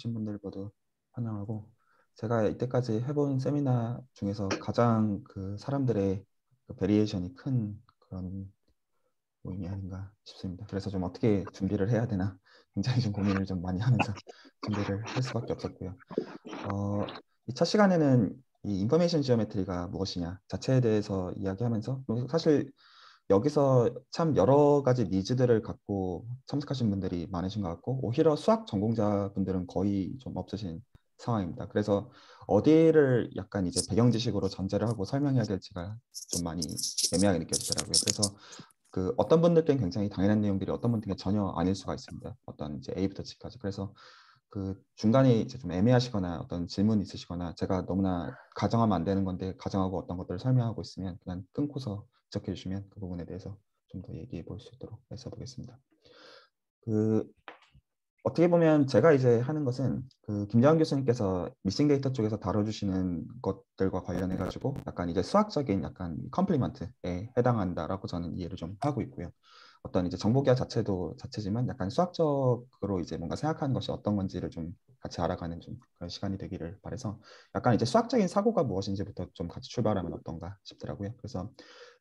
오신 분들 모두 환영하고 제가 이때까지 해본 세미나 중에서 가장 그 사람들의 그 variation이 큰 그런 모임이 아닌가 싶습니다. 그래서 좀 어떻게 준비를 해야 되나 굉장히 좀 고민을 좀 많이 하면서 준비를 할 수밖에 없었고요. 어, 이 첫 시간에는 이 information geometry가 무엇이냐 자체에 대해서 이야기하면서 사실 여기서 참 여러 가지 needs들을 갖고 참석하신 분들이 많으신 것 같고 오히려 수학 전공자분들은 거의 좀 없으신 상황입니다. 그래서 어디를 약간 이제 배경 지식으로 전제를 하고 설명해야 될지가 좀 많이 애매하게 느껴지더라고요. 그래서 그 어떤 분들께는 굉장히 당연한 내용들이 어떤 분들께 전혀 아닐 수가 있습니다. 어떤 이제 A부터 G까지. 그래서 그 중간에 이제 좀 애매하시거나 어떤 질문 있으시거나 제가 너무나 가정하면 안 되는 건데 가정하고 어떤 것들을 설명하고 있으면 그냥 끊고서 지적해 주시면 그 부분에 대해서 좀 더 얘기해 볼 수 있도록 해서 보겠습니다. 그 어떻게 보면 제가 이제 하는 것은 그 김재환 교수님께서 missing data 쪽에서 다뤄주시는 것들과 관련해 가지고 약간 이제 수학적인 약간 complement에 해당한다라고 저는 이해를 좀 하고 있고요. 어떤 이제 정보기하 자체도 자체지만 약간 수학적으로 이제 뭔가 생각하는 것이 어떤 건지를 좀 같이 알아가는 좀 그런 시간이 되기를 바래서 약간 이제 수학적인 사고가 무엇인지부터 좀 같이 출발하면 어떤가 싶더라고요. 그래서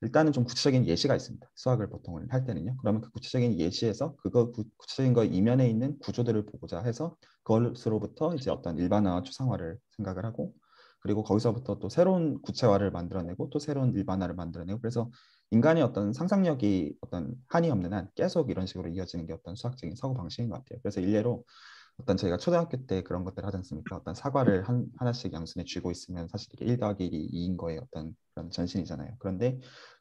일단은 좀 구체적인 예시가 있습니다. 수학을 보통 할 때는요. 그러면 그 구체적인 예시에서 그거 구, 구체적인 거 이면에 있는 구조들을 보고자 해서 그것으로부터 이제 어떤 일반화와 추상화를 생각을 하고 그리고 거기서부터 또 새로운 구체화를 만들어내고 또 새로운 일반화를 만들어내고 그래서 인간의 어떤 상상력이 어떤 한이 없는 한 계속 이런 식으로 이어지는 게 어떤 수학적인 사고 방식인 것 같아요. 그래서 일례로 어떤 저희가 초등학교 때 그런 것들 하지 않습니까? 어떤 사과를 한, 하나씩 양손에 쥐고 있으면 사실 이게 1 더하기 1이 2인 거예요. 어떤 그런 전신이잖아요. 그런데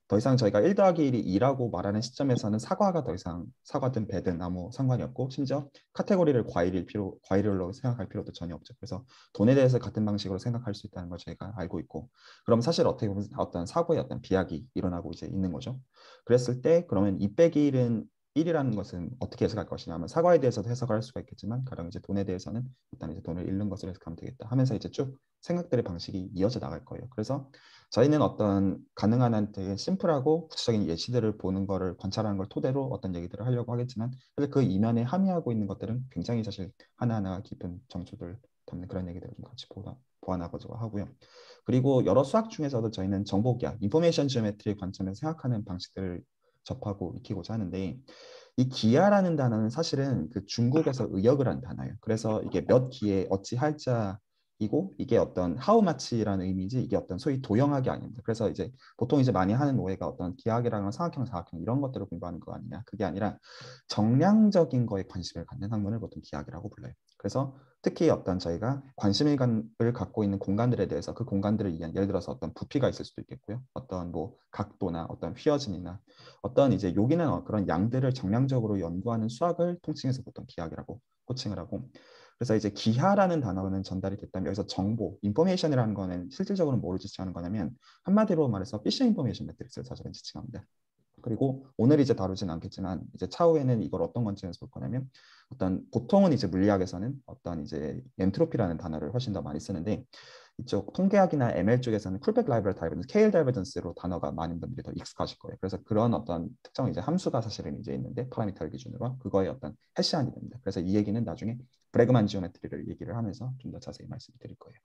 더 이상 저희가 1 더하기 1이 2라고 말하는 시점에서는 사과가 더 이상 사과든 배든 아무 상관이 없고 심지어 카테고리를 과일일 필요 과일로 생각할 필요도 전혀 없죠. 그래서 돈에 대해서 같은 방식으로 생각할 수 있다는 걸 저희가 알고 있고 그럼 사실 어떻게 보면 어떤 사고의 어떤 비약이 일어나고 이제 있는 거죠. 그랬을 때 그러면 2 빼기 1은 1이라는 것은 어떻게 해석할 것이냐면 사과에 대해서도 해석할 수가 있겠지만 가령 이제 돈에 대해서는 일단 이제 돈을 잃는 것으로 해석하면 되겠다 하면서 이제 쭉 생각들의 방식이 이어져 나갈 거예요. 그래서 저희는 어떤 가능한 한 되게 simple하고 구체적인 예시들을 보는 거를 관찰하는 걸 토대로 어떤 얘기들을 하려고 하겠지만 사실 그 이면에 함의하고 있는 것들은 굉장히 사실 하나하나 깊은 정초들 담는 그런 얘기들을 좀 같이 보아, 보완하고자 하고요. 그리고 여러 수학 중에서도 저희는 정보기하, information geometry 관점에서 생각하는 방식들을 접하고 익히고자 하는데 이 기하라는 단어는 사실은 그 중국에서 의역을 한 단어예요. 그래서 이게 몇 기에 어찌 하자 이고 이게 어떤 much라는 의미지 이게 어떤 소위 도형학이 아닙니다. 그래서 이제 보통 이제 많이 하는 오해가 어떤 기하학이라는 상학형, 사학형 이런 것들을 공부하는 거 아니냐. 그게 아니라 정량적인 거에 관심을 갖는 학문을 보통 기하학이라고 불러요. 그래서 특히 어떤 저희가 관심을 갖고 있는 공간들에 대해서 그 공간들을 이해한 예를 들어서 어떤 부피가 있을 수도 있겠고요. 어떤 뭐 각도나 어떤 휘어짐이나 어떤 이제 요기는 그런 양들을 정량적으로 연구하는 수학을 통칭해서 보통 기하학이라고 호칭을 하고 그래서 이제 기하라는 단어는 전달이 됐다면 여기서 정보, information이라는 거는 실질적으로 뭐를 지칭하는 거냐면 한마디로 말해서 Fisher information matrix를 사실은 지칭합니다. 그리고 오늘 이제 다루진 않겠지만 이제 차후에는 이걸 어떤 관점에서 볼 거냐면 어떤 보통은 이제 물리학에서는 어떤 이제 엔트로피라는 단어를 훨씬 더 많이 쓰는데 이쪽 통계학이나 ML 쪽에서는 Kullback-Leibler divergence, KL divergence로 단어가 많은 분들이 더 익숙하실 거예요. 그래서 그런 어떤 특정 이제 함수가 사실은 이제 있는데 파라미터를 기준으로 그거의 어떤 Hessian이 됩니다. 그래서 이 얘기는 나중에 Bregman geometry를 얘기를 하면서 좀 더 자세히 말씀드릴 거예요.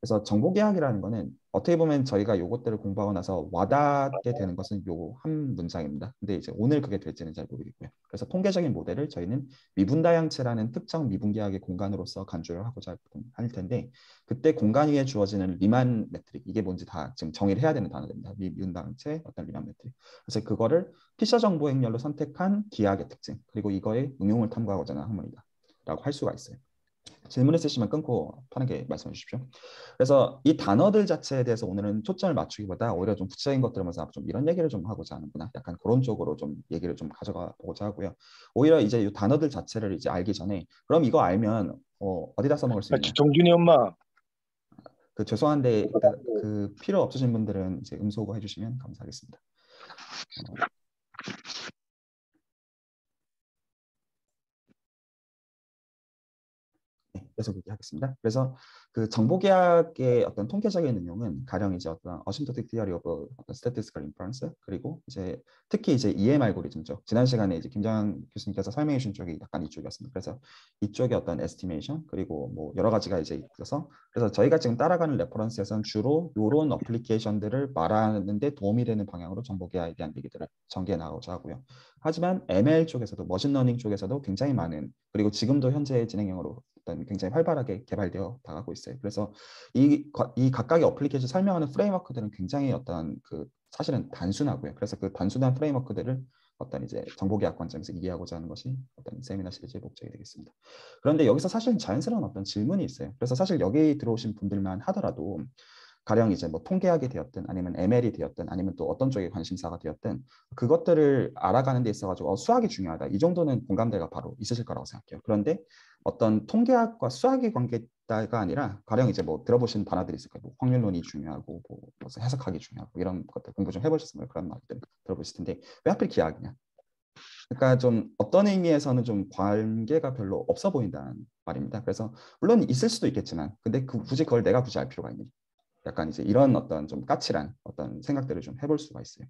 그래서 정보기하학이라는 거는 어떻게 보면 저희가 요것들을 공부하고 나서 와닿게 되는 것은 요 한 문장입니다. 근데 이제 오늘 그게 될지는 잘 모르겠고요. 그래서 통계적인 모델을 저희는 미분다양체라는 특정 미분기하학의 공간으로서 간주를 하고자 할 텐데 그때 공간 위에 주어지는 리만 metric 이게 뭔지 다 지금 정의를 해야 되는 단어입니다. 미분다양체 어떤 리만 metric. 그래서 그거를 피셔 정보 행렬로 선택한 기하학의 특징 그리고 이거의 응용을 탐구하고자 하는 학문이다 라고 할 수가 있어요. 질문 있으시면 끊고 편하게 말씀해 주십시오. 그래서 이 단어들 자체에 대해서 오늘은 초점을 맞추기보다 오히려 좀 구체적인 것들면서 좀 이런 얘기를 좀 하고자 하는구나. 약간 그런 쪽으로 좀 얘기를 좀 가져가 보고자 하고요. 오히려 이제 이 단어들 자체를 이제 알기 전에 그럼 이거 알면 어, 어디다 써먹을 수 있냐? 정준이 엄마. 그 죄송한데 그 필요 없으신 분들은 이제 음소거 해주시면 감사하겠습니다. 어. 계속 얘기하겠습니다. 그래서 그 정보 기하의 어떤 통계적인 응용은 가령 이제 어떤 asymptotic theory of 어떤 statistical inference 그리고 이제 특히 이제 EM 알고리즘죠. 지난 시간에 이제 김장 교수님께서 설명해 주신 쪽이 약간 이쪽이었습니다. 그래서 이쪽에 어떤 estimation 그리고 뭐 여러 가지가 이제 있어서 그래서 저희가 지금 따라가는 reference에서는 주로 이런 application들을 말하는데 도움이 되는 방향으로 정보 기하에 대한 얘기들을 전개해 나가고자 하고요. 하지만 ML 쪽에서도 machine learning 쪽에서도 굉장히 많은 그리고 지금도 현재 진행형으로 어떤 굉장히 활발하게 개발되어 나가고 있어요. 그래서 이, 이 각각의 어플리케이션 설명하는 프레임워크들은 굉장히 어떤 그 사실은 단순하고요. 그래서 그 단순한 프레임워크들을 어떤 이제 정보계약 관점에서 이해하고자 하는 것이 어떤 세미나 시리즈의 목적이 되겠습니다. 그런데 여기서 사실 자연스러운 어떤 질문이 있어요. 그래서 사실 여기 들어오신 분들만 하더라도 가령 이제 뭐 통계학이 되었든 아니면 ML이 되었든 아니면 또 어떤 쪽에 관심사가 되었든 그것들을 알아가는 데 있어 가지고 어, 수학이 중요하다 이 정도는 공감대가 바로 있으실 거라고 생각해요. 그런데 어떤 통계학과 수학의 관계다가 아니라 가령 이제 뭐 들어보신 단어들이 있을 거예요. 뭐 확률론이 중요하고 뭐 무슨 해석하기 중요하고 이런 것들 공부 좀 해보셨으면 그런 말들 들어보실 텐데 왜 하필 기하학이냐? 그러니까 좀 어떤 의미에서는 좀 관계가 별로 없어 보인다는 말입니다. 그래서 물론 있을 수도 있겠지만 근데 그 굳이 그걸 내가 굳이 알 필요가 있느냐? 약간 이제 이런 어떤 좀 까칠한 어떤 생각들을 좀 해볼 수가 있어요.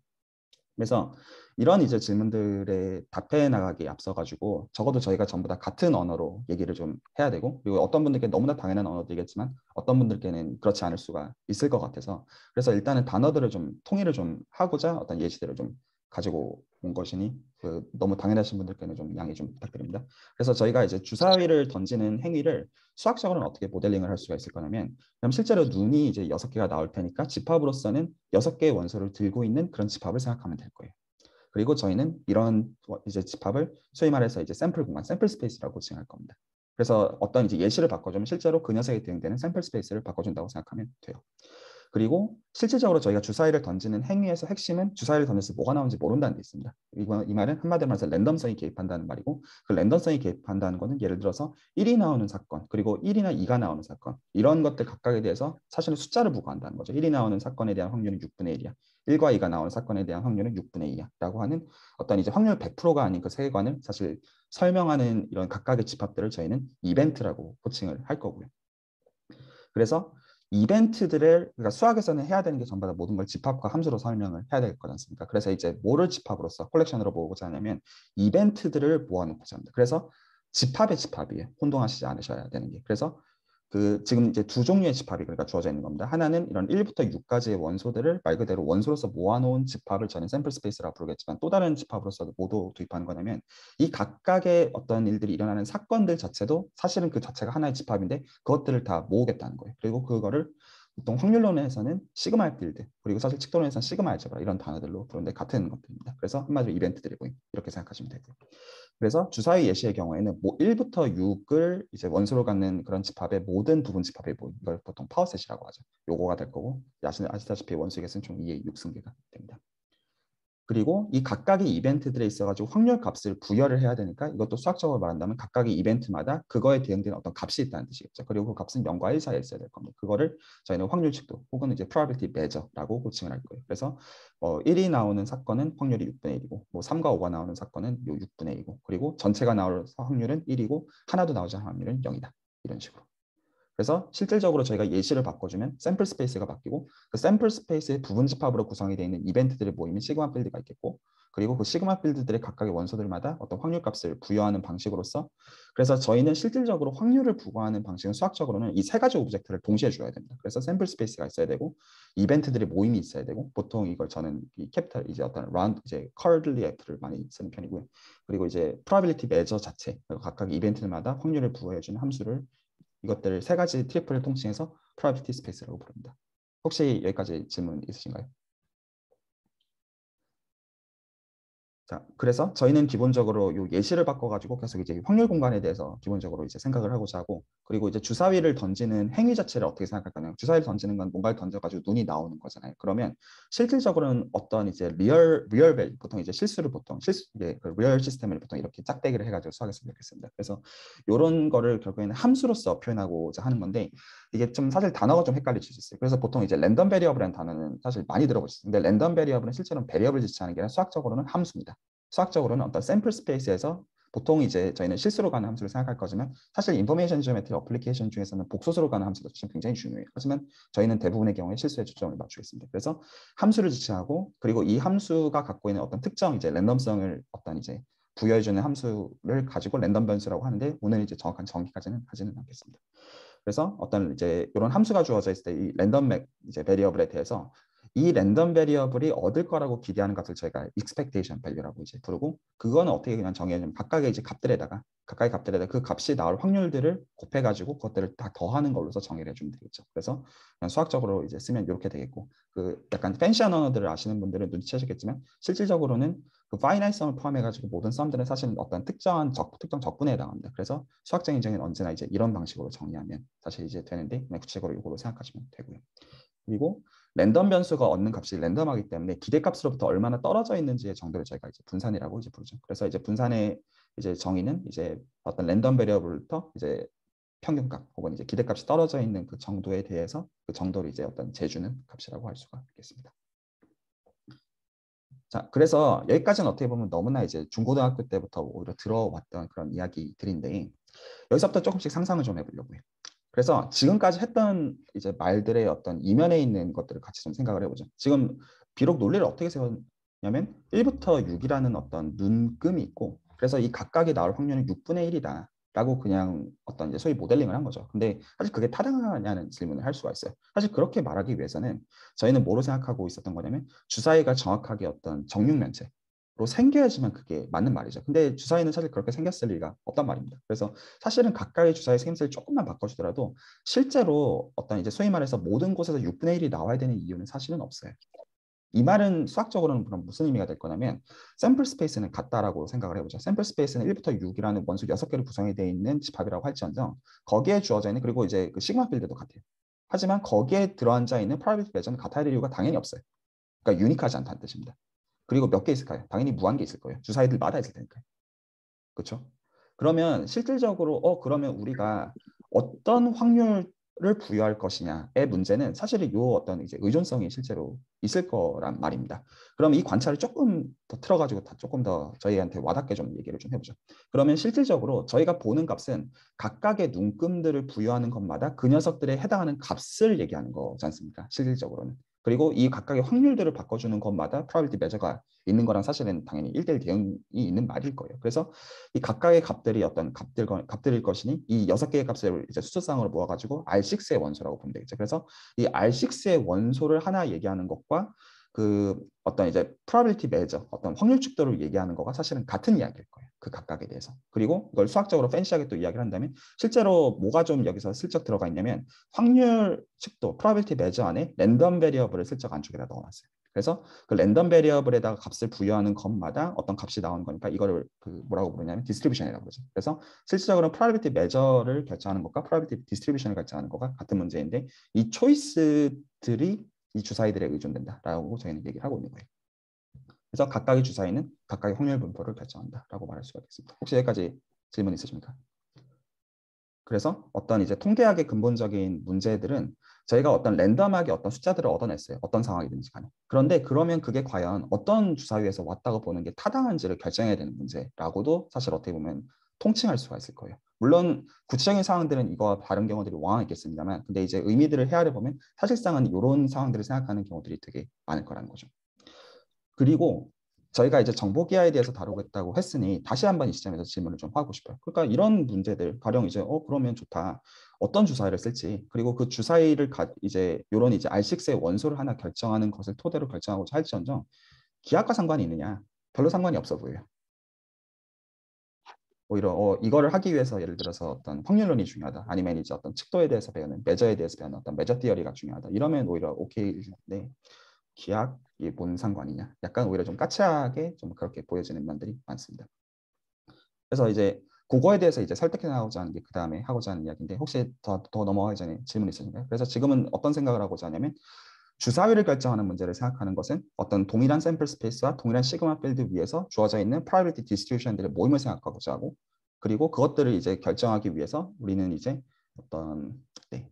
그래서 이런 이제 질문들에 답해 나가기 앞서 가지고 적어도 저희가 전부 다 같은 언어로 얘기를 좀 해야 되고 그리고 어떤 분들께 너무나 당연한 언어들이겠지만 어떤 분들께는 그렇지 않을 수가 있을 것 같아서 그래서 일단은 단어들을 좀 통일을 좀 하고자 어떤 예시들을 좀 가지고 온 것이니 그 너무 당연하신 분들께는 좀 양해 좀 부탁드립니다. 그래서 저희가 이제 주사위를 던지는 행위를 수학적으로는 어떻게 모델링을 할 수가 있을 거냐면 그럼 실제로 눈이 이제 여섯 개가 나올 테니까 집합으로서는 여섯 개의 원소를 들고 있는 그런 집합을 생각하면 될 거예요. 그리고 저희는 이런 이제 집합을 소위 말해서 이제 샘플 공간, sample space라고 칭할 겁니다. 그래서 어떤 이제 예시를 바꿔주면 실제로 그 녀석에 대응되는 sample space를 바꿔준다고 생각하면 돼요. 그리고 실질적으로 저희가 주사위를 던지는 행위에서 핵심은 주사위를 던져서 뭐가 나오는지 모른다는 게 있습니다. 이건 이 말은 한마디로 말해서 랜덤성이 개입한다는 말이고 그 랜덤성이 개입한다는 것은 예를 들어서 1이 나오는 사건 그리고 1이나 2가 나오는 사건 이런 것들 각각에 대해서 사실은 숫자를 부과한다는 거죠. 1이 나오는 사건에 대한 확률은 6분의 1이야. 1과 2가 나오는 사건에 대한 확률은 6분의 2야. 라고 하는 어떤 이제 확률 100%가 아닌 그 세계관을 사실 설명하는 이런 각각의 집합들을 저희는 이벤트라고 호칭을 할 거고요. 그래서 이벤트들을 그러니까 수학에서는 해야 되는 게 전부 다 모든 걸 집합과 함수로 설명을 해야 될 거지 않습니까? 그래서 이제 뭐를 집합으로서 콜렉션으로 모으고자 하냐면 이벤트들을 모아놓고자 합니다. 그래서 집합의 집합이에요. 혼동하시지 않으셔야 되는 게. 그래서 그 지금 이제 두 종류의 집합이 그러니까 주어져 있는 겁니다. 하나는 이런 1부터 6까지의 원소들을 말 그대로 원소로서 모아놓은 집합을 저는 sample space라고 부르겠지만 또 다른 집합으로서 뭘 도입하는 거냐면 이 각각의 어떤 일들이 일어나는 사건들 자체도 사실은 그 자체가 하나의 집합인데 그것들을 다 모으겠다는 거예요. 그리고 그거를 보통 확률론에서는 sigma field 그리고 사실 측도론에서는 sigma algebra 이런 단어들로 부르는데 같은 것들입니다. 그래서 한마디로 이벤트들이 보인 이렇게 생각하시면 되고요. 그래서 주사위 예시의 경우에는 뭐 1부터 6을 이제 원소로 갖는 그런 집합의 모든 부분 집합이 뭐 이걸 보통 power set이라고 하죠. 요거가 될 거고 아시다시피 원소의 개수는 총 2의 6승 개가 됩니다. 그리고 이 각각의 이벤트들에 있어가지고 확률 값을 부여를 해야 되니까 이것도 수학적으로 말한다면 각각의 이벤트마다 그거에 대응되는 어떤 값이 있다는 뜻이겠죠. 그리고 그 값은 0과 1 사이에 있어야 될 겁니다. 그거를 저희는 확률 측도 혹은 이제 probability measure라고 호칭을 할 거예요. 그래서 어, 1이 나오는 사건은 확률이 6분의 1이고 뭐 3과 5가 나오는 사건은 6분의 1이고 그리고 전체가 나올 확률은 1이고 하나도 나오지 않은 확률은 0이다. 이런 식으로. 그래서 실질적으로 저희가 예시를 바꿔주면 sample space가 바뀌고 그 sample space의 부분 집합으로 구성이 되어 있는 이벤트들이 모이면 sigma field가 있겠고 그리고 그 sigma field들의 각각의 원소들마다 어떤 확률 값을 부여하는 방식으로서 그래서 저희는 실질적으로 확률을 부과하는 방식은 수학적으로는 이 세 가지 object를 동시에 줘야 됩니다. 그래서 sample space가 있어야 되고 이벤트들의 모임이 있어야 되고 보통 이걸 저는 이 capital 이제 어떤 라운드 이제 curly F를 많이 쓰는 편이고요. 그리고 이제 probability measure 자체 각각 이벤트마다 확률을 부여해주는 함수를 이것들 세 가지 triple을 통칭해서 probability space라고 부릅니다. 혹시 여기까지 질문 있으신가요? 자, 그래서 저희는 기본적으로 요 예시를 바꿔가지고 계속 이제 확률 공간에 대해서 기본적으로 이제 생각을 하고자 하고 그리고 이제 주사위를 던지는 행위 자체를 어떻게 생각할 거냐 주사위를 던지는 건 뭔가를 던져가지고 눈이 나오는 거잖아요. 그러면 실질적으로는 어떤 이제 real real val 보통 이제 실수를 보통 실수 이제 그 real system을 보통 이렇게 짝대기를 해가지고 수학했으면 좋겠습니다. 그래서 이런 거를 결국에는 함수로서 표현하고자 하는 건데 이게 좀 사실 단어가 좀 헷갈리실 수 있어요. 그래서 보통 이제 random variable이라는 단어는 사실 많이 들어보셨어요. 근데 random variable은 실제로는 variable 지칭하는 게 아니라 수학적으로는 함수입니다. 수학적으로는 어떤 sample space에서 보통 이제 저희는 실수로 가는 함수를 생각할 거지만 사실 information geometry application 중에서는 복소수로 가는 함수도 굉장히 중요해요. 하지만 저희는 대부분의 경우에 실수에 초점을 맞추겠습니다. 그래서 함수를 지칭하고 그리고 이 함수가 갖고 있는 어떤 특정 이제 random성을 어떤 이제 부여해주는 함수를 가지고 랜덤 변수라고 하는데 오늘 이제 정확한 정의까지는 하지는 않겠습니다. 그래서 어떤 이제 이런 함수가 주어져 있을 때 이 랜덤 맥 이제 variable에 대해서 이 랜덤 베리어블이 얻을 거라고 기대하는 값을 저희가 expectation value라고 이제 부르고 그거는 어떻게 그냥 정해주면 각각의 이제 값들에다가 각각의 값들에다가 그 값이 나올 확률들을 곱해 가지고 그것들을 다 더하는 걸로서 정의를 해주면 되겠죠. 그래서 그냥 수학적으로 이제 쓰면 이렇게 되겠고 그 약간 팬시한 언어들을 아시는 분들은 눈치채시겠지만 실질적으로는 그 파이나이성을 포함해 가지고 모든 썸들은 사실 어떤 특정한 적, 특정 적분에 해당합니다. 그래서 수학적 인정은 언제나 이제 이런 방식으로 정의하면 사실 이제 되는데 구체적으로 이걸로 생각하시면 되고요. 그리고 랜덤 변수가 얻는 값이 랜덤하기 때문에 기대값으로부터 얼마나 떨어져 있는지의 정도를 저희가 이제 분산이라고 이제 부르죠. 그래서 이제 분산의 이제 정의는 이제 어떤 랜덤 베리어블부터 이제 평균값 혹은 이제 기대값이 떨어져 있는 그 정도에 대해서 그 정도를 이제 어떤 재주는 값이라고 할 수가 있겠습니다. 자, 그래서 여기까지는 어떻게 보면 너무나 이제 중고등학교 때부터 오히려 들어왔던 그런 이야기들인데 여기서부터 조금씩 상상을 좀 해보려고요. 그래서 지금까지 했던 이제 말들의 어떤 이면에 있는 것들을 같이 좀 생각을 해보죠. 지금 비록 논리를 어떻게 세웠냐면 1부터 6이라는 어떤 눈금이 있고 그래서 이 각각이 나올 확률은 6분의 1이다. 라고 그냥 어떤 이제 소위 모델링을 한 거죠. 근데 사실 그게 타당하냐는 질문을 할 수가 있어요. 사실 그렇게 말하기 위해서는 저희는 뭐로 생각하고 있었던 거냐면 주사위가 정확하게 어떤 정육면체 로 생겨야지만 그게 맞는 말이죠. 근데 주사위는 사실 그렇게 생겼을 리가 없단 말입니다. 그래서 사실은 가까이 주사위 생김새를 조금만 바꿔주더라도 실제로 어떤 이제 소위 말해서 모든 곳에서 6분의 1이 나와야 되는 이유는 사실은 없어요. 이 말은 수학적으로는 그럼 무슨 의미가 될 거냐면 sample space는 같다라고 생각을 해보죠. sample space는 1부터 6이라는 원소 6개로 구성이 되어 있는 집합이라고 할지언정 거기에 주어져 있는 그리고 이제 그 sigma field도 같아요. 하지만 거기에 들어앉아 있는 프라이빗 배전은 같아야 될 이유가 당연히 없어요. 그러니까 unique하지 않다는 뜻입니다. 그리고 몇 개 있을까요? 당연히 무한 개 있을 거예요. 주사위들마다 있을 테니까요. 그렇죠? 그러면 실질적으로 어 그러면 우리가 어떤 확률을 부여할 것이냐의 문제는 사실은 요 어떤 이제 의존성이 실제로 있을 거란 말입니다. 그럼 이 관찰을 조금 더 틀어가지고 다 조금 더 저희한테 와닿게 좀 얘기를 좀 해보죠. 그러면 실질적으로 저희가 보는 값은 각각의 눈금들을 부여하는 것마다 그 녀석들에 해당하는 값을 얘기하는 거지 않습니까? 실질적으로는. 그리고 이 각각의 확률들을 바꿔주는 것마다 프라이빗 매저가 있는 거랑 사실은 당연히 1대1 대응이 있는 말일 거예요. 그래서 이 각각의 값들이 어떤 값들, 값들일 것이니 이 여섯 개의 값을 이제 순서쌍으로 모아가지고 R6의 원소라고 보면 되겠죠. 그래서 이 R6의 원소를 하나 얘기하는 것과 그 어떤 이제 probability measure, 어떤 확률 측도를 얘기하는 거가 사실은 같은 이야기일 거예요. 그 각각에 대해서. 그리고 이걸 수학적으로 fancy하게 또 이야기를 한다면 실제로 뭐가 좀 여기서 슬쩍 들어가 있냐면 확률 측도, probability measure 안에 random variable을 슬쩍 안쪽에다 넣어놨어요. 그래서 그 random variable에다가 값을 부여하는 것마다 어떤 값이 나오는 거니까 이거를 그 뭐라고 부르냐면 distribution이라고 그러죠. 그래서 실질적으로 probability measure를 결정하는 것과 probability distribution을 결정하는 것과 같은 문제인데 이 choice들이 이 주사위들에 의존된다라고 저희는 얘기를 하고 있는 거예요. 그래서 각각의 주사위는 각각의 확률 분포를 결정한다라고 말할 수가 있겠습니다. 혹시 여기까지 질문 있으십니까? 그래서 어떤 이제 통계학의 근본적인 문제들은 저희가 어떤 random하게 어떤 숫자들을 얻어냈어요. 어떤 상황이든지 간에. 그런데 그러면 그게 과연 어떤 주사위에서 왔다고 보는 게 타당한지를 결정해야 되는 문제라고도 사실 어떻게 보면 통칭할 수가 있을 거예요. 물론 구체적인 상황들은 이거와 다른 경우들이 왕왕 있겠습니다만 근데 이제 의미들을 헤아려 보면 사실상은 이런 상황들을 생각하는 경우들이 되게 많을 거라는 거죠. 그리고 저희가 이제 정보 기하에 대해서 다루겠다고 했으니 다시 한번 이 시점에서 질문을 좀 하고 싶어요. 그러니까 이런 문제들 가령 이제 어 그러면 좋다. 어떤 주사위를 쓸지 그리고 그 주사위를 가, 이제 이런 이제 R6의 원소를 하나 결정하는 것을 토대로 결정하고자 할지언정 기하과 상관이 있느냐 별로 상관이 없어 보여요. 오히려 어, 이거를 하기 위해서 예를 들어서 어떤 확률론이 중요하다. 아니면 이제 어떤 측도에 대해서 배우는 매저에 대해서 배우는 어떤 매저 티어리가 중요하다. 이러면 오히려 오케이인데 기하이 뭔 상관이냐? 약간 오히려 좀 까칠하게 좀 그렇게 보여지는 면들이 많습니다. 그래서 이제 그거에 대해서 이제 설득해 나가고자 하는 게 그 다음에 하고자 하는 이야기인데 혹시 더, 더 넘어가기 전에 질문 있으신가요? 그래서 지금은 어떤 생각을 하고자 하냐면 주사위를 결정하는 문제를 생각하는 것은 어떤 동일한 sample space와 동일한 sigma field 위에서 주어져 있는 probability distribution들의 모임을 생각하고자 하고 그리고 그것들을 이제 결정하기 위해서 우리는 이제 어떤 네,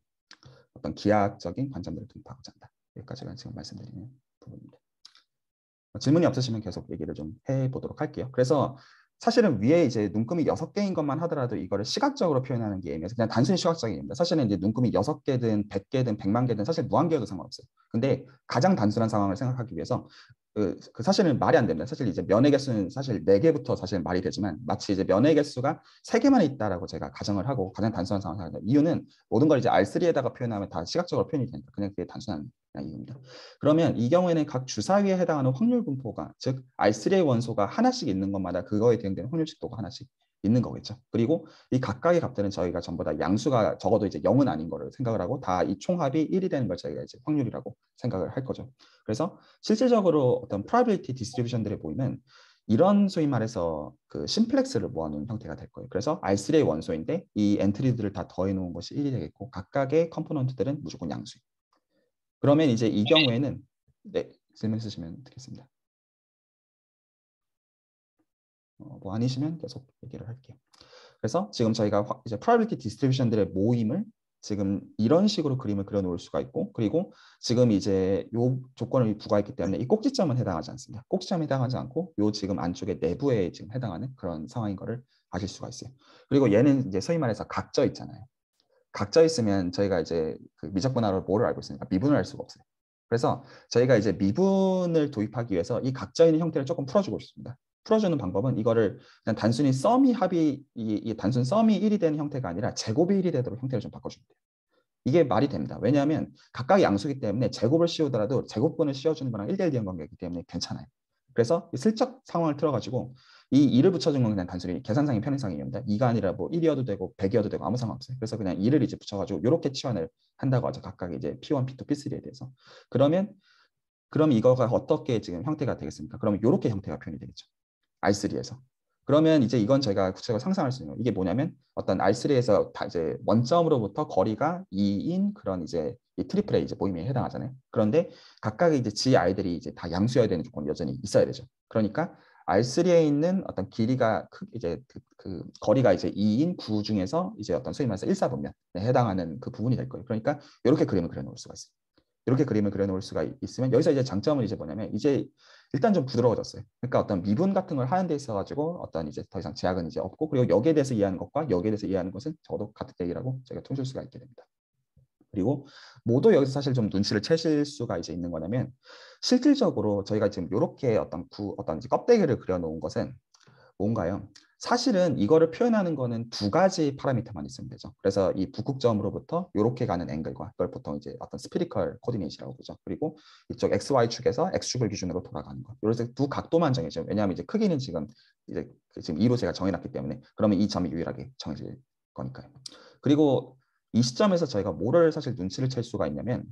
어떤 기하학적인 관점들을 도입하고자 한다. 여기까지가 지금 말씀드리는 부분입니다. 질문이 없으시면 계속 얘기를 좀 해보도록 할게요. 그래서 사실은 위에 이제 눈금이 여섯 개인 것만 하더라도 이거를 시각적으로 표현하는 게임이어서 그냥 단순히 시각적인 게임입니다. 사실은 이제 눈금이 여섯 개든 백 개든 백만 개든 사실 무한개여도 상관없어요. 근데 가장 단순한 상황을 생각하기 위해서 그, 그 사실은 말이 안 됩니다. 사실 이제 면의 개수는 사실 네 개부터 사실 말이 되지만 마치 이제 면의 개수가 세 개만 있다라고 제가 가정을 하고 가장 단순한 상황을 생각합니다. 이유는 모든 걸 이제 R3에다가 표현하면 다 시각적으로 표현이 되니까 그냥 그게 단순한 이유입니다. 그러면 이 경우에는 각 주사위에 해당하는 확률 분포가 즉 R3의 원소가 하나씩 있는 것마다 그거에 대응되는 확률 칙도가 하나씩 있는 거겠죠. 그리고 이 각각의 값들은 저희가 전부 다 양수가 적어도 이제 0은 아닌 거를 생각을 하고 다 이 총합이 1이 되는 걸 저희가 이제 확률이라고 생각을 할 거죠. 그래서 실질적으로 어떤 probability distribution들의 모임은 이런 소위 말해서 그 simplex를 모아놓은 형태가 될 거예요. 그래서 R3의 원소인데 이 entry들을 다 더해놓은 것이 1이 되겠고 각각의 component들은 무조건 양수. 그러면 이제 이 경우에는 네 질문 있으시면 되겠습니다. 뭐 아니시면 계속 얘기를 할게요. 그래서 지금 저희가 이제 probability distribution들의 모임을 지금 이런 식으로 그림을 그려놓을 수가 있고 그리고 지금 이제 요 조건을 부과했기 때문에 이 꼭지점은 해당하지 않습니다. 꼭지점에 해당하지 않고 요 지금 안쪽에 내부에 지금 해당하는 그런 상황인 거를 아실 수가 있어요. 그리고 얘는 이제 소위 말해서 각져 있잖아요. 각져 있으면 저희가 이제 그 미적분화로 뭐를 알고 있습니까? 미분을 할 수가 없어요. 그래서 저희가 이제 미분을 도입하기 위해서 이 각져 있는 형태를 조금 풀어주고 싶습니다. 풀어주는 방법은 이거를 그냥 단순히 썸이 합이 이, 이 단순 썸이 1이 되는 형태가 아니라 제곱이 1이 되도록 형태를 좀 바꿔주면 돼요. 이게 말이 됩니다. 왜냐하면 각각의 양수기 때문에 제곱을 씌우더라도 제곱근을 씌워주는 거랑 1대1 대응 관계이기 때문에 괜찮아요. 그래서 슬쩍 상황을 틀어가지고 이 2를 붙여준 건 그냥 단순히 계산상의 편의상이입니다. 2가 아니라 뭐 1이어도 되고 100이어도 되고 아무 상관없어요. 그래서 그냥 2를 이제 붙여가지고 이렇게 치환을 한다고 하죠. 각각 이제 P1, P2, P3에 대해서. 그러면 그럼 이거가 어떻게 지금 형태가 되겠습니까? 그러면 이렇게 형태가 표현이 되겠죠. R3에서. 그러면 이제 이건 제가 구체적으로 상상할 수 있는 이게 뭐냐면 어떤 R3에서 다 이제 원점으로부터 거리가 2인 그런 이제 이 triple의 이제 모임에 해당하잖아요. 그런데 각각의 이제 G I들이 이제 다 양수여야 되는 조건이 여전히 있어야 되죠. 그러니까 R3에 있는 어떤 길이가 크, 이제 그, 그, 거리가 이제 2인 9 중에서 이제 어떤 소위 말해서 1사분면에 해당하는 그 부분이 될 거예요. 그러니까 이렇게 그림을 그려놓을 수가 있어요. 이렇게 그림을 그려놓을 수가 있으면 여기서 이제 장점은 이제 뭐냐면 이제 일단 좀 부드러워졌어요. 그러니까 어떤 미분 같은 걸 하는 데 있어가지고 어떤 이제 더 이상 제약은 이제 없고 그리고 여기에 대해서 이해하는 것과 여기에 대해서 이해하는 것은 적어도 같은 얘기라고 저희가 통실 수가 있게 됩니다. 그리고 모두 여기서 사실 좀 눈치를 채실 수가 이제 있는 거냐면 실질적으로 저희가 지금 이렇게 어떤 구 어떤 이제 껍데기를 그려놓은 것은 뭔가요? 사실은 이거를 표현하는 거는 두 가지 파라미터만 있으면 되죠. 그래서 이 북극점으로부터 이렇게 가는 앵글과 이걸 보통 이제 어떤 spherical coordinate라고 보죠. 그리고 이쪽 XY 축에서 X축을 기준으로 돌아가는 것. 이래서 두 각도만 정해져. 왜냐하면 이제 크기는 지금 이제 그 지금 2로 제가 정해놨기 때문에 그러면 이 점이 유일하게 정해질 거니까요. 그리고 이 시점에서 저희가 뭐를 사실 눈치를 챌 수가 있냐면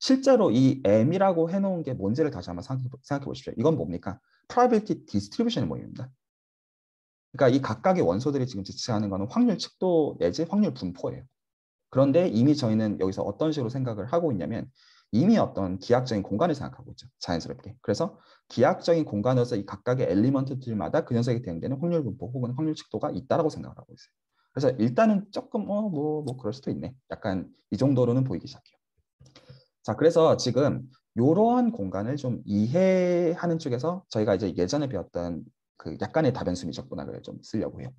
실제로 이 M이라고 해놓은 게 뭔지를 다시 한번 생각해 보십시오. 이건 뭡니까? probability distribution의 모임입니다. 그러니까 이 각각의 원소들이 지금 지칭하는 것은 확률 측도 내지 확률 분포예요. 그런데 이미 저희는 여기서 어떤 식으로 생각을 하고 있냐면 이미 어떤 기하적인 공간을 생각하고 있죠. 자연스럽게. 그래서 기하적인 공간에서 이 각각의 element들마다 그 녀석에 대응되는 확률 분포 혹은 확률 측도가 있다라고 생각을 하고 있어요. 그래서 일단은 조금 어 뭐뭐 뭐 그럴 수도 있네. 약간 이 정도로는 보이기 시작해요. 자, 그래서 지금 이러한 공간을 좀 이해하는 쪽에서 저희가 이제 예전에 배웠던 그 약간의 다변수 미적 분학을 좀 쓰려고 해요.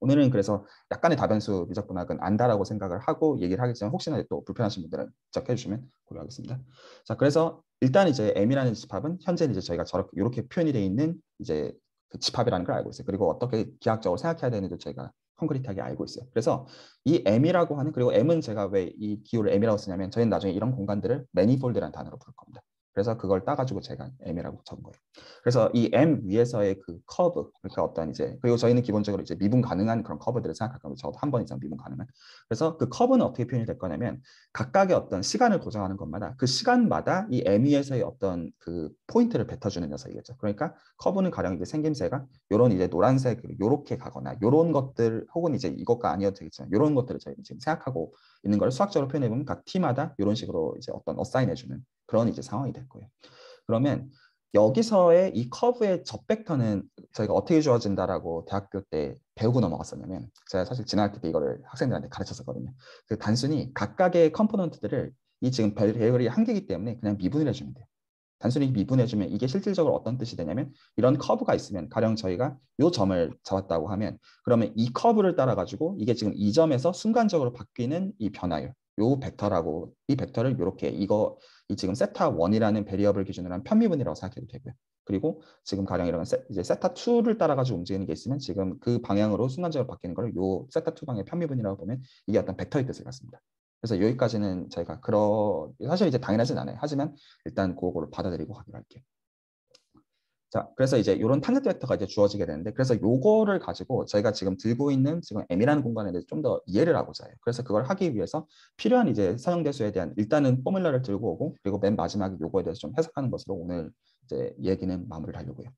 오늘은 그래서 약간의 다변수 미적 분학은 안다라고 생각을 하고 얘기를 하겠지만 혹시나 또 불편하신 분들은 적해 주시면 고려하겠습니다. 자, 그래서 일단 이제 M이라는 집합은 현재 이제 저희가 저렇게 이렇게 표현이 되어 있는 이제 그 집합이라는 걸 알고 있어요. 그리고 어떻게 기하학적으로 생각해야 되는지 저희가 concrete하게 알고 있어요. 그래서 이 M이라고 하는 그리고 M은 제가 왜 이 기호를 M이라고 쓰냐면 저희는 나중에 이런 공간들을 manifold라는 단어로 부를 겁니다. 그래서 그걸 따가지고 제가 M이라고 적은 거예요. 그래서 이 M 위에서의 그 커브, 그러니까 어떤 이제 그리고 저희는 기본적으로 이제 미분 가능한 그런 커브들을 생각할 겁니다. 적어도 한 번 이상 미분 가능한. 그래서 그 커브는 어떻게 표현이 될 거냐면 각각의 어떤 시간을 고정하는 것마다 그 시간마다 이 M 위에서의 어떤 그 포인트를 뱉어주는 녀석이겠죠. 그러니까 커브는 가령 이제 생김새가 요런 이제 노란색 요렇게 가거나 요런 것들 혹은 이제 이것과 아니어도 되겠지만 요런 것들을 저희는 지금 생각하고 있는 걸 수학적으로 표현해 보면 각 T마다 이런 식으로 이제 어떤 어사인해 주는 그런 이제 상황이 될 거예요. 그러면 여기서의 이 커브의 접벡터는 저희가 어떻게 주어진다라고 대학교 때 배우고 넘어갔었냐면 제가 사실 지난학기 때 이거를 학생들한테 가르쳤었거든요. 그 단순히 각각의 컴포넌트들을 이 지금 배열이 한 개이기 때문에 그냥 미분을 해주면 돼요. 단순히 미분해주면 이게 실질적으로 어떤 뜻이 되냐면 이런 커브가 있으면 가령 저희가 요 점을 잡았다고 하면 그러면 이 커브를 따라 가지고 이게 지금 이 점에서 순간적으로 바뀌는 이 변화율 요 벡터라고 이 벡터를 이렇게 이거 이 지금 세타 1이라는 variable 기준으로 한 편미분이라고 생각해도 되고요. 그리고 지금 가령 이런 세, 이제 세타 2를 따라 가지고 움직이는 게 있으면 지금 그 방향으로 순간적으로 바뀌는 거를 요 세타 2 방향의 편미분이라고 보면 이게 어떤 벡터의 뜻을 갖습니다. 그래서 여기까지는 저희가 그러 사실 이제 당연하진 않아요. 하지만 일단 그거를 받아들이고 가기로 할게요. 자, 그래서 이제 이런 탄젠트 벡터가 이제 주어지게 되는데, 그래서 요거를 가지고 저희가 지금 들고 있는 지금 M이라는 공간에 대해서 좀 더 이해를 하고자 해요. 그래서 그걸 하기 위해서 필요한 이제 사용대수에 대한 일단은 포뮬러를 들고 오고, 그리고 맨 마지막에 요거에 대해서 좀 해석하는 것으로 오늘 이제 얘기는 마무리를 하려고요.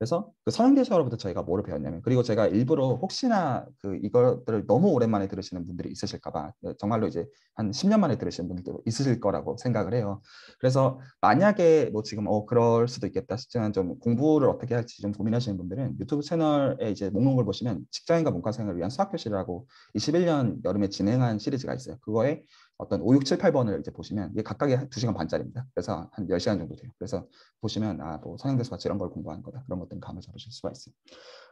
그래서 그 선행대수로부터 저희가 뭐를 배웠냐면 그리고 제가 일부러 혹시나 그 이것들을 너무 오랜만에 들으시는 분들이 있으실까봐 정말로 이제 한 10년 만에 들으시는 분들도 있으실 거라고 생각을 해요. 그래서 만약에 뭐 지금 어 그럴 수도 있겠다 싶지만 좀 공부를 어떻게 할지 좀 고민하시는 분들은 유튜브 채널에 이제 목록을 보시면 직장인과 문과생을 위한 수학 교실이라고 21년 여름에 진행한 시리즈가 있어요. 그거에 어떤 5, 6, 7, 8번을 이제 보시면 이게 각각이 2시간 반짜리입니다. 그래서 한 10시간 정도 돼요. 그래서 보시면 아, 뭐 선형대수 같이 이런 걸 공부하는 거다. 그런 것들은 감을 잡으실 수가 있어요.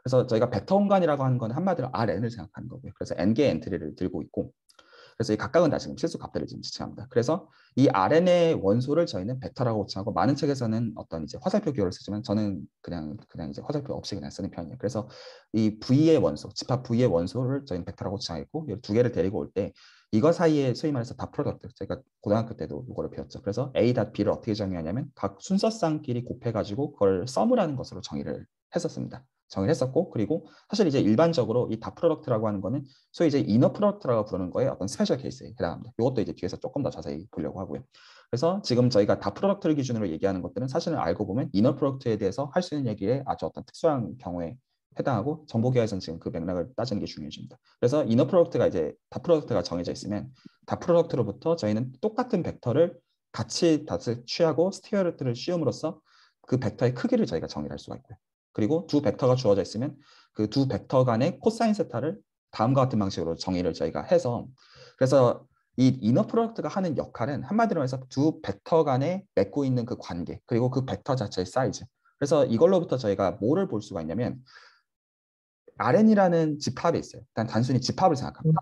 그래서 저희가 벡터 공간이라고 하는 건 한마디로 Rn을 생각하는 거고요. 그래서 n개의 entry를 들고 있고 그래서 이 각각은 다 지금 실수 값들을 지금 지칭합니다. 그래서 이 Rn의 원소를 저희는 벡터라고 호칭하고 많은 책에서는 어떤 이제 화살표 기호를 쓰지만 저는 그냥 그냥 이제 화살표 없이 그냥 쓰는 편이에요. 그래서 이 V의 원소, 집합 V의 원소를 저희는 벡터라고 호칭하고 두 개를 데리고 올 때 이거 사이에 소위 말해서 dot product 제가 고등학교 때도 이거를 배웠죠. 그래서 A.B를 어떻게 정의하냐면 각 순서쌍끼리 곱해가지고 그걸 sum을 하는 것으로 정의를 했었습니다. 정의를 했었고 그리고 사실 이제 일반적으로 이 dot product라고 하는 거는 소위 이제 inner product라고 부르는 거에 어떤 special case에 해당합니다. 이것도 이제 뒤에서 조금 더 자세히 보려고 하고요. 그래서 지금 저희가 dot product를 기준으로 얘기하는 것들은 사실은 알고 보면 inner product에 대해서 할 수 있는 얘기에 아주 어떤 특수한 경우에 해당하고 정보기하에서는 지금 그 맥락을 따지는 게 중요해집니다. 그래서 inner product가 이제 dot product가 정해져 있으면 dot product로부터 저희는 똑같은 벡터를 같이 dot을 취하고 square root를 씌움으로써 그 벡터의 크기를 저희가 정의할 수가 있고요. 그리고 두 벡터가 주어져 있으면 그 두 벡터 간의 코사인 세타를 다음과 같은 방식으로 정의를 저희가 해서 그래서 이 inner product가 하는 역할은 한마디로 해서 두 벡터 간에 맺고 있는 그 관계 그리고 그 벡터 자체의 사이즈 그래서 이걸로부터 저희가 뭐를 볼 수가 있냐면 RN이라는 집합이 있어요. 일단 단순히 집합을 생각합니다.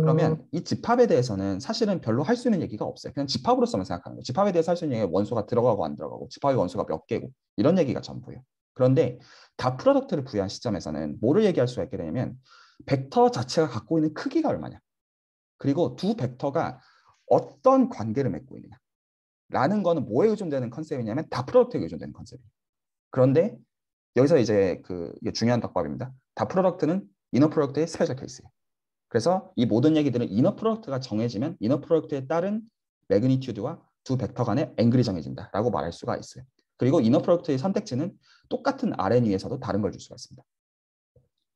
그러면 이 집합에 대해서는 사실은 별로 할 수 있는 얘기가 없어요. 그냥 집합으로서만 생각하는 거예요. 집합에 대해서 할 수 있는 얘기가 원소가 들어가고 안 들어가고 집합의 원소가 몇 개고 이런 얘기가 전부예요. 그런데 dot product를 부여한 시점에서는 뭐를 얘기할 수가 있게 되냐면 벡터 자체가 갖고 있는 크기가 얼마냐 그리고 두 벡터가 어떤 관계를 맺고 있느냐 라는 거는 뭐에 의존되는 concept이냐면 dot product에 의존되는 concept이에요. 그런데 여기서 이제 그 중요한 떡밥입니다. dot product는 inner product의 special case예요. 그래서 이 모든 얘기들은 inner product가 정해지면 inner product에 따른 magnitude와 두 벡터 간의 angle이 정해진다라고 말할 수가 있어요. 그리고 inner product의 선택지는 똑같은 RN 위에서도 다른 걸 줄 수가 있습니다.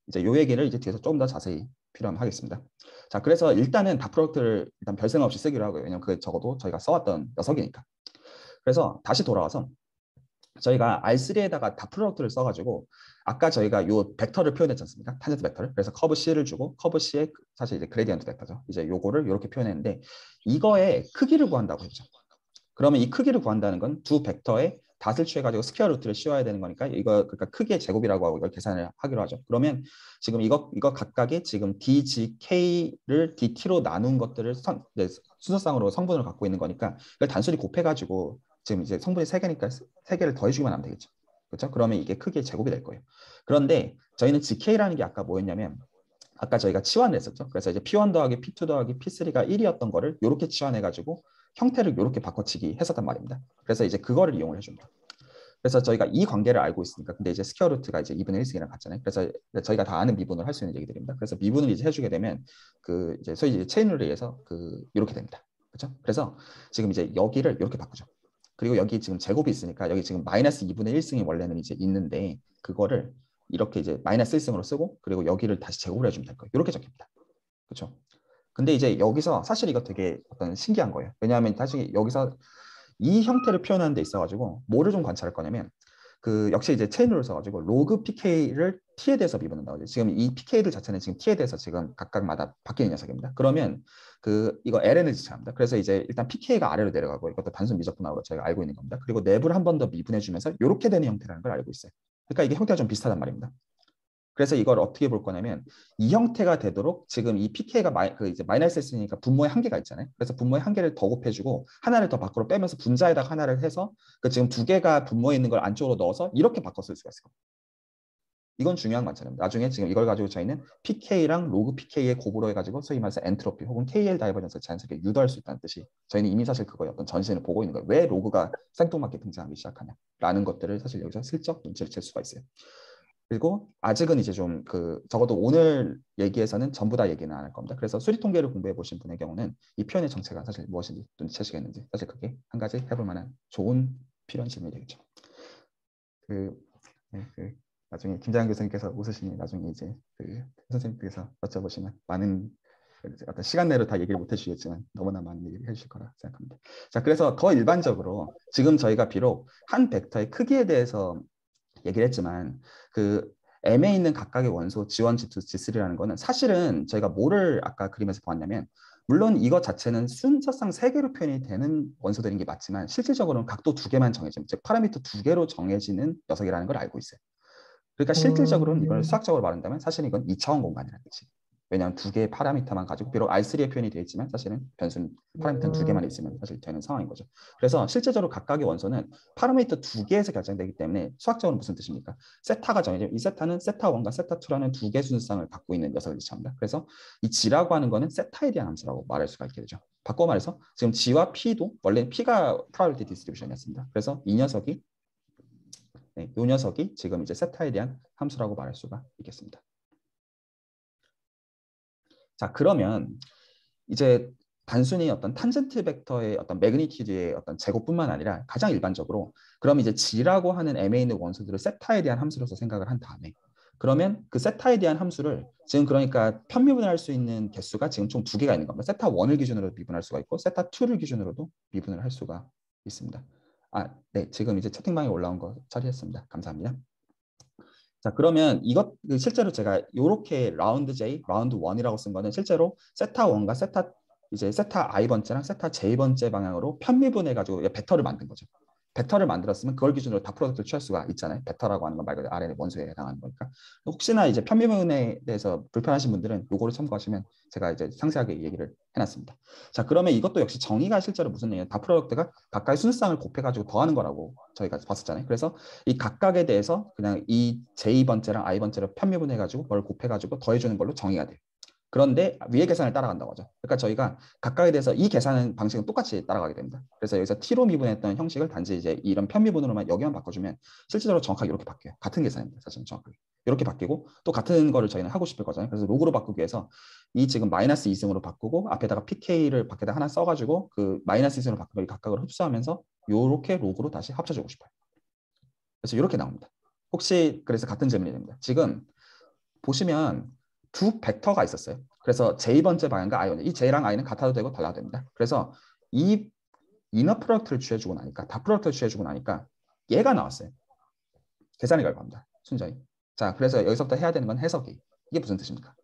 이제 요 얘기를 이제 뒤에서 조금 더 자세히 필요하면 하겠습니다. 자, 그래서 일단은 dot product를 일단 별 생각 없이 쓰기로 하고요. 왜냐면 그게 적어도 저희가 써왔던 녀석이니까. 그래서 다시 돌아와서 저희가 R3에다가 dot product를 써가지고 아까 저희가 요 벡터를 표현했지 않습니까? 탄젠트 벡터를. 그래서 커브 C를 주고 커브 C의 사실 이제 gradient 벡터죠. 이제 요거를 이렇게 표현했는데 이거의 크기를 구한다고 했죠. 그러면 이 크기를 구한다는 건 두 벡터의 dot을 취해가지고 square root를 씌워야 되는 거니까 이거 그러니까 크기의 제곱이라고 하고 이걸 계산을 하기로 하죠. 그러면 지금 이거 이거 각각의 지금 DGK를 DT로 나눈 것들을 선, 네, 순서쌍으로 성분을 갖고 있는 거니까 이걸 단순히 곱해가지고 지금 이제 성분이 세 개니까 세 개를 더해주기만 하면 되겠죠. 그렇죠? 그러면 이게 크기 제곱이 될 거예요. 그런데 저희는 GK라는 게 아까 뭐였냐면 아까 저희가 치환을 했었죠. 그래서 이제 P1 더하기 P2 더하기 P3가 1이었던 거를 이렇게 치환해가지고 형태를 이렇게 바꿔치기 했었단 말입니다. 그래서 이제 그거를 이용을 해줍니다. 그래서 저희가 이 관계를 알고 있으니까 근데 이제 square root가 이제 2분의 1승이랑 같잖아요. 그래서 저희가 다 아는 미분을 할 수 있는 얘기들입니다. 그래서 미분을 이제 해주게 되면 그 이제 소위 이제 chain rule에 의해서 그 이렇게 됩니다. 그렇죠? 그래서 지금 이제 여기를 이렇게 바꾸죠. 그리고 여기 지금 제곱이 있으니까 여기 지금 마이너스 2분의 1승이 원래는 이제 있는데 그거를 이렇게 이제 마이너스 1승으로 쓰고 그리고 여기를 다시 제곱을 해주면 될 거예요. 이렇게 적힙니다. 그렇죠? 근데 이제 여기서 사실 이거 되게 어떤 신기한 거예요. 왜냐하면 사실 여기서 이 형태를 표현하는 데 있어가지고 뭐를 좀 관찰할 거냐면 그 역시 이제 체인룰을 써가지고 로그 pk를 t에 대해서 미분한다고. 지금 이 pk들 자체는 지금 t에 대해서 지금 각각마다 바뀌는 녀석입니다. 그러면 그 이거 ln을 지칭합니다. 그래서 이제 일단 pk가 아래로 내려가고 이것도 단순 미적분하고 저희가 알고 있는 겁니다. 그리고 내부를 한 번 더 미분해 주면서 이렇게 되는 형태라는 걸 알고 있어요. 그러니까 이게 형태가 좀 비슷하단 말입니다. 그래서 이걸 어떻게 볼 거냐면 이 형태가 되도록 지금 이 pk가 마이, 그 이제 마이너스 했으니까 분모에 한 개가 있잖아요. 그래서 분모에 한 개를 더 곱해주고 하나를 더 밖으로 빼면서 분자에다가 하나를 해서 그 지금 두 개가 분모에 있는 걸 안쪽으로 넣어서 이렇게 쓸 수가 있어요. 이건 중요한 관찰입니다. 나중에 지금 이걸 가지고 저희는 pk랑 로그 pk의 곱으로 해가지고 소위 말해서 엔트로피 혹은 kl 다이버전스를 자연스럽게 유도할 수 있다는 뜻이 저희는 이미 사실 그거의 어떤 전신을 보고 있는 거예요. 왜 로그가 생뚱맞게 등장하기 시작하냐라는 것들을 사실 여기서 슬쩍 눈치를 챌 수가 있어요. 그리고 아직은 이제 좀 그 적어도 오늘 얘기에서는 전부 다 얘기는 안 할 겁니다. 그래서 수리 통계를 공부해 보신 분의 경우는 이 표현의 정체가 사실 무엇인지 눈치채시겠는지 사실 그게 한 가지 해볼 만한 좋은 필요한 질문이 되겠죠. 그, 네, 그 나중에 김장현 교수님께서 웃으시니 나중에 이제 그 선생님께서 여쭤보시면 많은 어떤 시간 내로 다 얘기를 못 해주시겠지만 너무나 많은 얘기를 해주실 거라 생각합니다. 자, 그래서 더 일반적으로 지금 저희가 비록 한 벡터의 크기에 대해서 얘기를 했지만 그 M에 있는 각각의 원소 G1, G2, G3라는 거는 사실은 저희가 뭐를 아까 그림에서 보았냐면 물론 이것 자체는 순서상 세 개로 표현이 되는 원소들인 게 맞지만 실질적으로는 각도 두 개만 정해지는 즉 파라미터 두 개로 정해지는 녀석이라는 걸 알고 있어요. 그러니까 실질적으로는 이걸 음. 수학적으로 말한다면 사실 이건 2차원 공간이라는 뜻이 왜냐하면 두 개의 파라미터만 가지고 비록 R3의 표현이 되어 있지만 사실은 변수는 파라미터 두 개만 음. 있으면 사실 되는 상황인 거죠. 그래서 실제적으로 각각의 원소는 파라미터 두 개에서 결정되기 때문에 수학적으로 무슨 뜻입니까? 세타가 정해져 이 세타는 세타 1과 세타 2라는 두 개 순서쌍을 갖고 있는 녀석을 지칭합니다. 그래서 이 G라고 하는 거는 세타에 대한 함수라고 말할 수가 있게 되죠. 바꿔 말해서 지금 G와 P도 원래 P가 probability distribution이었습니다. 그래서 이 녀석이 네, 이 녀석이 지금 이제 세타에 대한 함수라고 말할 수가 있겠습니다. 자 그러면 이제 단순히 어떤 탄젠트 벡터의 어떤 magnitude의 어떤 제곱뿐만 아니라 가장 일반적으로 그럼 이제 G라고 하는 M에 있는 원소들을 세타에 대한 함수로서 생각을 한 다음에 그러면 그 세타에 대한 함수를 지금 그러니까 편미분할 수 있는 개수가 지금 총 두 개가 있는 겁니다. 세타 1을 기준으로 미분할 수가 있고 세타 2를 기준으로도 미분을 할 수가 있습니다. 아, 네, 지금 이제 채팅방에 올라온 거 처리했습니다. 감사합니다. 자 그러면 이것 그 실제로 제가 이렇게 라운드 J, 라운드 1이라고 쓴 거는 실제로 세타 1과 세타 이제 세타 i 번째랑 세타 j 번째 방향으로 편미분해 가지고 벡터를 만든 거죠. 벡터를 만들었으면 그걸 기준으로 dot product를 취할 수가 있잖아요. 벡터라고 하는 건 말 그대로 아래 원소에 해당하는 거니까. 혹시나 이제 편미분에 대해서 불편하신 분들은 요거를 참고하시면 제가 이제 상세하게 얘기를 해놨습니다. 자 그러면 이것도 역시 정의가 실제로 무슨 얘기예요? dot product가 각각의 순서쌍을 곱해가지고 더하는 거라고 저희가 봤었잖아요. 그래서 이 각각에 대해서 그냥 이 j 번째랑 i 번째로 편미분해가지고 뭘 곱해가지고 더해주는 걸로 정의가 돼요. 그런데 위의 계산을 따라간다고 하죠. 그러니까 저희가 각각에 대해서 이 계산 방식은 똑같이 따라가게 됩니다. 그래서 여기서 t로 미분했던 형식을 단지 이제 이런 편미분으로만 여기만 바꿔주면 실질적으로 정확하게 이렇게 바뀌어요. 같은 계산입니다. 사실은 정확하게. 이렇게 바뀌고 또 같은 거를 저희는 하고 싶을 거잖아요. 그래서 로그로 바꾸기 위해서 이 지금 마이너스 2승으로 바꾸고 앞에다가 pk를 밖에다 하나 써가지고 그 마이너스 2승으로 바꾸고 각각을 흡수하면서 이렇게 로그로 다시 합쳐주고 싶어요. 그래서 이렇게 나옵니다. 혹시 그래서 같은 질문이 됩니다. 지금 보시면 두 벡터가 있었어요. 그래서 J번째 방향과 I 번째. 이 J랑 I는 같아도 되고 달라도 됩니다. 그래서 이 inner product를 취해주고 나니까 dot product를 취해주고 나니까 얘가 나왔어요. 계산의 결과입니다. 순전히. 자, 그래서 여기서부터 해야 되는 건 해석이. 이게 무슨 뜻입니까?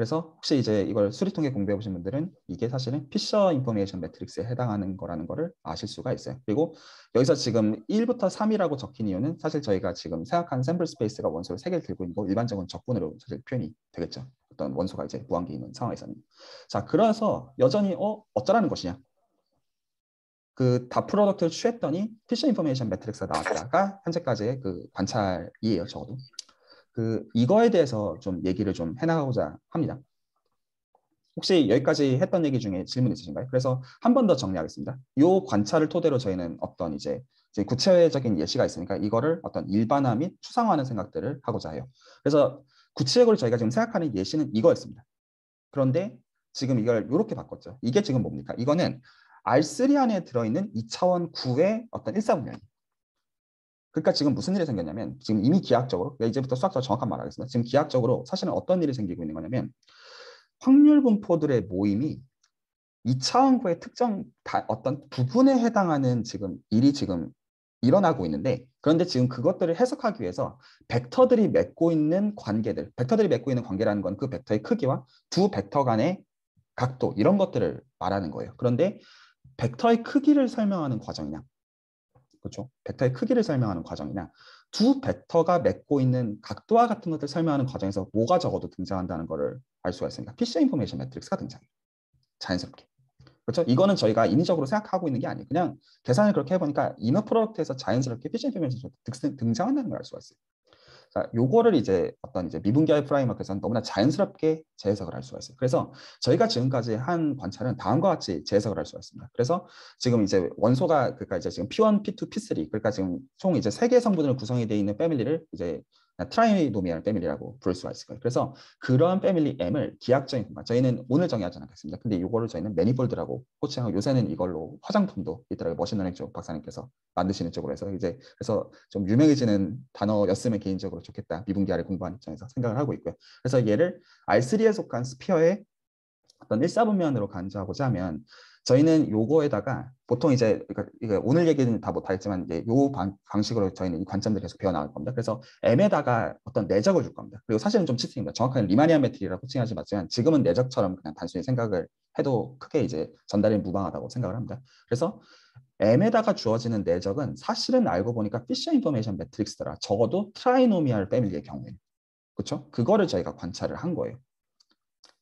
그래서 혹시 이제 이걸 수리통계 공부해 보신 분들은 이게 사실은 Fisher information matrix에 해당하는 거라는 거를 아실 수가 있어요. 그리고 여기서 지금 1부터 3이라고 적힌 이유는 사실 저희가 지금 생각하는 sample space가 원소를 3개를 들고 있는 거 일반적인 적분으로 사실 표현이 되겠죠. 어떤 원소가 이제 무한개 있는 상황에서는. 자, 그래서 여전히 어 어쩌라는 것이냐? 그 dot product를 취했더니 Fisher information matrix가 나왔다가 현재까지의 그 관찰이에요, 적어도. 그 이거에 대해서 좀 얘기를 좀 해나가고자 합니다. 혹시 여기까지 했던 얘기 중에 질문 있으신가요? 그래서 한 번 더 정리하겠습니다. 이 관찰을 토대로 저희는 어떤 이제, 구체적인 예시가 있으니까 이거를 어떤 일반화 및 추상화하는 생각들을 하고자 해요. 그래서 구체적으로 저희가 지금 생각하는 예시는 이거였습니다. 그런데 지금 이걸 이렇게 바꿨죠. 이게 지금 뭡니까? 이거는 R3 안에 들어있는 2차원 9의 어떤 일사분면이에요. 그러니까 지금 무슨 일이 생겼냐면 지금 이미 기하학적으로 이제부터 수학적으로 정확한 말 하겠습니다. 지금 기하학적으로 사실은 어떤 일이 생기고 있는 거냐면 확률 분포들의 모임이 2차원구의 특정 어떤 부분에 해당하는 지금 일이 지금 일어나고 있는데 그런데 지금 그것들을 해석하기 위해서 벡터들이 맺고 있는 관계들, 벡터들이 맺고 있는 관계라는 건 그 벡터의 크기와 두 벡터 간의 각도 이런 것들을 말하는 거예요. 그런데 벡터의 크기를 설명하는 과정이냐, 그렇죠? 벡터의 크기를 설명하는 과정이냐, 두 벡터가 맺고 있는 각도와 같은 것들 설명하는 과정에서 뭐가 적어도 등장한다는 것을 알 수가 있습니다. Fisher information matrix가 등장해요. 자연스럽게. 그렇죠? 이거는 저희가 인위적으로 생각하고 있는 게 아니에요. 그냥 계산을 그렇게 해보니까 inner product에서 자연스럽게 Fisher information 등장한다는 걸 알 수가 있어요. 자, 요거를 이제 어떤 이제 미분기하의 framework에서는 너무나 자연스럽게 재해석을 할 수가 있어요. 그래서 저희가 지금까지 한 관찰은 다음과 같이 재해석을 할 수가 있습니다. 그래서 지금 이제 원소가 그러니까 이제 지금 P1, P2, P3 그러니까 지금 총 이제 세 개의 성분으로 구성이 되어 있는 family를 이제 trinomial family라고 부를 수가 있을 거예요. 그래서 그런 family M을 기하학적인 공간, 저희는 오늘 정의하지 않겠습니다. 근데 이거를 저희는 manifold라고 호칭하고 요새는 이걸로 화장품도 있더라고요. machine learning 쪽 박사님께서 만드시는 쪽으로 해서 이제 그래서 좀 유명해지는 단어였으면 개인적으로 좋겠다. 미분기하를 공부하는 입장에서 생각을 하고 있고요. 그래서 얘를 R3에 속한 스피어의 어떤 일사분면으로 간주하고자 하면 저희는 요거에다가 보통 이제 그러니까 오늘 얘기는 다 못하겠지만 이제 요 방, 식으로 저희는 이 관점들 계속 배워 나갈 겁니다. 그래서 M에다가 어떤 내적을 줄 겁니다. 그리고 사실은 좀 치트입니다. 정확하게 리마니안 매트리라고 호칭하지 마지만 지금은 내적처럼 그냥 단순히 생각을 해도 크게 이제 전달이 무방하다고 생각을 합니다. 그래서 M에다가 주어지는 내적은 사실은 알고 보니까 Fisher information matrix더라. 적어도 trinomial family의 경우에 그렇죠? 그거를 저희가 관찰을 한 거예요.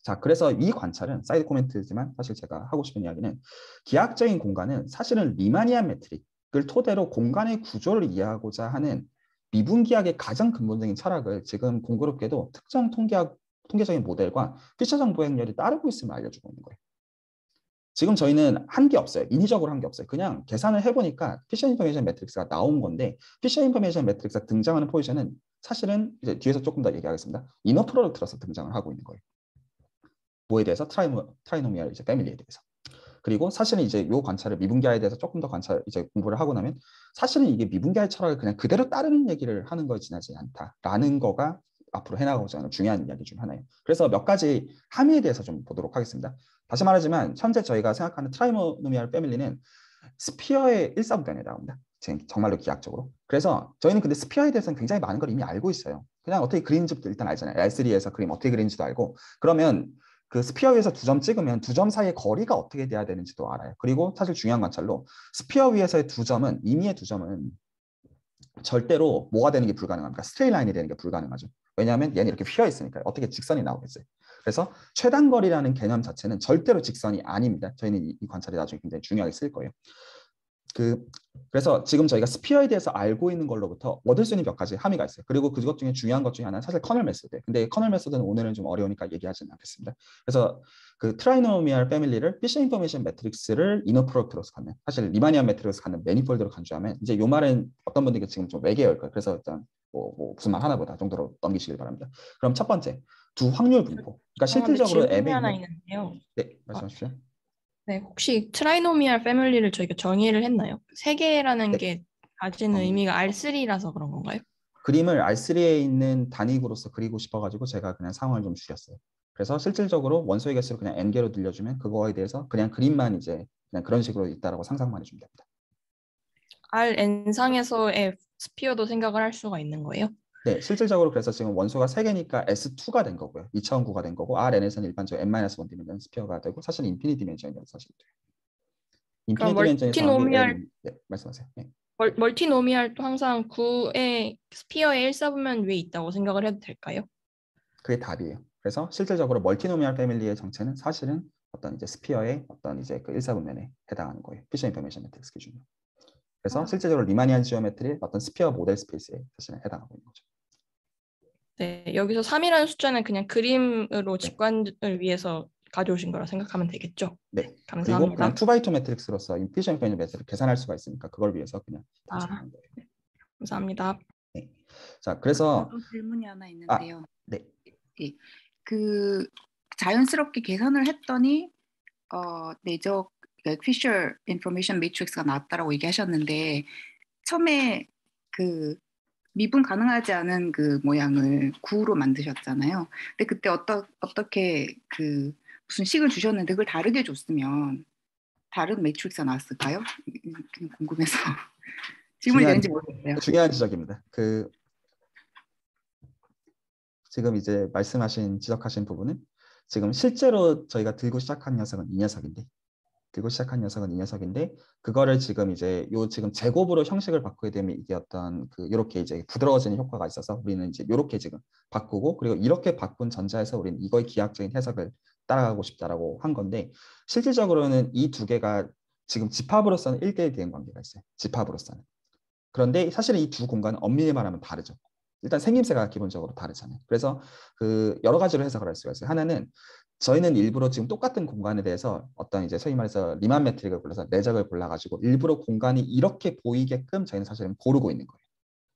자, 그래서 이 관찰은 side comment지만 사실 제가 하고 싶은 이야기는 기하학적인 공간은 사실은 Riemannian metric을 토대로 공간의 구조를 이해하고자 하는 미분기하학의 가장 근본적인 철학을 지금 공교롭게도 특정 통계학, 통계적인 모델과 피셔 정보 행렬이 따르고 있음을 알려주고 있는 거예요. 지금 저희는 한 게 없어요. 인위적으로 한 게 없어요. 그냥 계산을 해보니까 Fisher information matrix가 나온 건데 Fisher information matrix가 등장하는 포지션은 사실은 이제 뒤에서 조금 더 얘기하겠습니다. inner product로서 등장을 하고 있는 거예요. 뭐에 대해서 trino, trinomial 이제 family에 대해서. 그리고 사실은 이제 요 관찰을 미분기하에 대해서 조금 더 관찰 이제 공부를 하고 나면 사실은 이게 미분기하의 철학을 그냥 그대로 따르는 얘기를 하는 거에 지나지 않다라는 거가 앞으로 해나가고자 하는 중요한 이야기 중 하나예요. 그래서 몇 가지 함의에 대해서 좀 보도록 하겠습니다. 다시 말하지만 현재 저희가 생각하는 trinomial family는 sphere의 일사분면에 나옵니다. 정말로 기하학적으로. 그래서 저희는 근데 sphere에 대해서는 굉장히 많은 걸 이미 알고 있어요. 그냥 어떻게 그리는지부터 일단 알잖아요. R3에서 그림 어떻게 그리는지도 알고 그러면 그 sphere 위에서 두 점 찍으면 두 점 사이의 거리가 어떻게 돼야 되는지도 알아요. 그리고 사실 중요한 관찰로 sphere 위에서의 두 점은 임의의 두 점은 절대로 뭐가 되는 게 불가능합니까? straight line이 되는 게 불가능하죠. 왜냐하면 얘는 이렇게 휘어 있으니까 어떻게 직선이 나오겠어요. 그래서 최단거리라는 개념 자체는 절대로 직선이 아닙니다. 저희는 이, 이 관찰이 나중에 굉장히 중요하게 쓸 거예요. 그 그래서 지금 저희가 sphere에 대해서 알고 있는 걸로부터 얻을 수 있는 몇 가지 함의가 있어요. 그리고 그것 중에 중요한 것 중에 하나는 사실 kernel method. 근데 kernel method는 오늘은 좀 어려우니까 얘기하지는 않겠습니다. 그래서 그 trinomial family를 Fisher information matrix를 inner product로서 갖는 사실 Riemannian metric을 갖는 manifold로 간주하면 이제 요 말은 어떤 분들이 지금 좀 외계어일 거예요. 그래서 일단 뭐, 뭐 무슨 말 하나보다 정도로 넘기시길 바랍니다. 그럼 첫 번째 두 확률 분포. 그러니까 실질적으로 M의 하나 있는데요. 네, 말씀하십시오. 네, 혹시 trinomial family를 저희가 정의를 했나요? 세 개라는 네. 게 가지는 어. 의미가 R3라서 그런 건가요? 그림을 R3에 있는 단위구로서 그리고 싶어가지고 제가 그냥 상황을 좀 줄였어요. 그래서 실질적으로 원소의 개수를 그냥 n개로 늘려주면 그거에 대해서 그냥 그림만 이제 그냥 그런 식으로 있다라고 상상만 해주면 됩니다. Rn상에서의 sphere도 생각을 할 수가 있는 거예요? 네, 실질적으로 그래서 지금 원소가 3개니까 S2가 된 거고요. 2차원구가 된 거고 Rn에서는 일반적으로 n-1 dimension sphere가 되고 사실 infinity dimension이라고 사실 돼요. infinity dimension에서 multinomial 네, 말씀하세요. 네. 멀, multinomial도 항상 9의 스피어의 1사분면 위에 있다고 생각을 해도 될까요? 그게 답이에요. 그래서 실질적으로 multinomial family의 정체는 사실은 어떤 이제 sphere의 어떤 이제 그 1사분면에 해당하는 거예요. Fisher information matrix 기준으로. 그래서 아. 실제적으로 Riemannian geometry의 어떤 sphere model space에 사실은 해당하고 있는 거죠. 네, 여기서 3이라는 숫자는 그냥 그림으로 직관을 위해서 가져오신 거라 생각하면 되겠죠? 네. 그리고 감사합니다. 그냥 2x2 matrix로서 Fisher information matrix 계산할 수가 있으니까 그걸 위해서 그냥 아. 거예요. 감사합니다. 자, 그래서 저도 질문이 하나 있는데요. 네. 예. 그 자연스럽게 계산을 했더니 어, 내적 Fisher information matrix가 나왔다라고 얘기하셨는데 처음에 그 미분 가능하지 않은 그 모양을 구로 만드셨잖아요. 근데 그때 어떠, 어떻게 그 무슨 식을 주셨는데 그걸 다르게 줬으면 다른 matrix가 나왔을까요? 그냥 궁금해서 질문이 중요한- 되는지 모르겠어요. 중요한 지적입니다. 그 지금 이제 말씀하신 지적하신 부분은 지금 실제로 저희가 들고 시작한 녀석은 이 녀석인데 들고 시작한 녀석은 이 녀석인데 그거를 지금 이제 요 지금 제곱으로 형식을 바꾸게 되면 이게 어떤 그 이렇게 이제 부드러워지는 효과가 있어서 우리는 이제 이렇게 지금 바꾸고 그리고 이렇게 바꾼 전자에서 우리는 이거의 기하학적인 해석을 따라가고 싶다라고 한 건데 실질적으로는 이 두 개가 지금 집합으로서는 1대1 대응 관계가 있어요. 집합으로서는. 그런데 사실은 이 두 공간은 엄밀히 말하면 다르죠. 일단 생김새가 기본적으로 다르잖아요. 그래서 그 여러 가지로 해석을 할 수가 있어요. 하나는 저희는 일부러 지금 똑같은 공간에 대해서 어떤 이제 소위 말해서 리만 매트릭을 골라서 내적을 골라가지고 일부러 공간이 이렇게 보이게끔 저희는 사실은 고르고 있는 거예요.